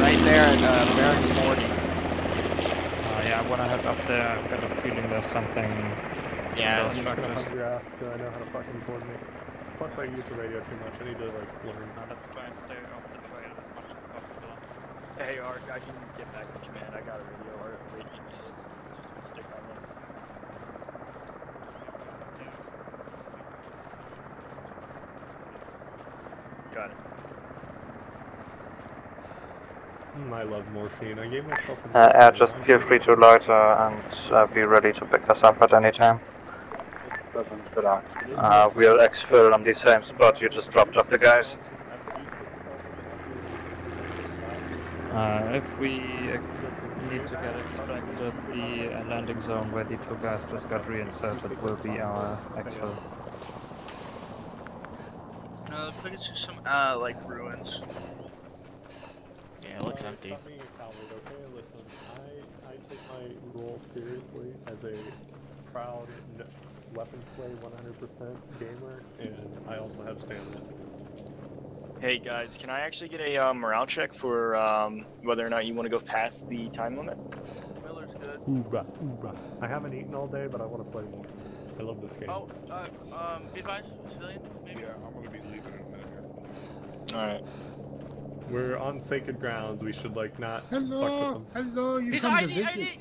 Right there at uh, Baron 40. Uh, yeah, I wanna head up there. I've got a feeling there's something. Yeah, I'm just gonna structures. hug your ass so I know how to fucking coordinate. Plus, I use the radio too much. I need to like learn how to. Let's try and stay off the trail as much as possible. Hey, Ark, I can get back to command. I got a radio stick on me. Got it. I love morphine. I gave myself. a Uh, Air, just feel free to loiter and uh, be ready to pick us up at any time. Uh, we are exfil on the same spot you just dropped off the guys. Uh, if we uh, need to get extracted, the uh, landing zone where the two guys just got reinserted will be our exfil. No, it looks like it's just some uh like ruins. Yeah, it looks empty. Stop being a coward, okay? Listen, I, I take my role seriously as a proud n- weapons play 100% gamer, and I also have stamina. Hey guys, can I actually get a uh, morale check for um, whether or not you want to go past the time limit? Miller's good. Oobah, oobah. I haven't eaten all day, but I want to play more. I love this game. Oh, uh, um, be advised, civilian, maybe. Yeah, I'm gonna be leaving in a minute here. All right. We're on sacred grounds. We should like not Hello, fuck with them. hello, you He's come to visit. ID.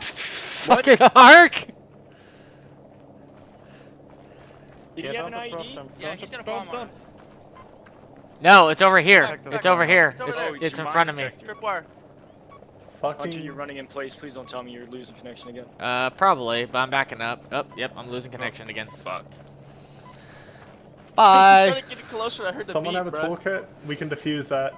Fucking Ark! Did Yeah, he have an ID? approach. Yeah, he's gonna bomb on. No, it's over here. Back, It's back. over here. It's over It's, there. it's in front of me. detector. Tripwire. Hunter, fucking. you're running in place. Please don't tell me you're losing connection again. Uh, probably, but I'm backing up. Oh, yep, I'm losing connection again. Fuck. He Bye. started getting closer. I heard the Someone beep, have a bruh. toolkit? We can defuse that.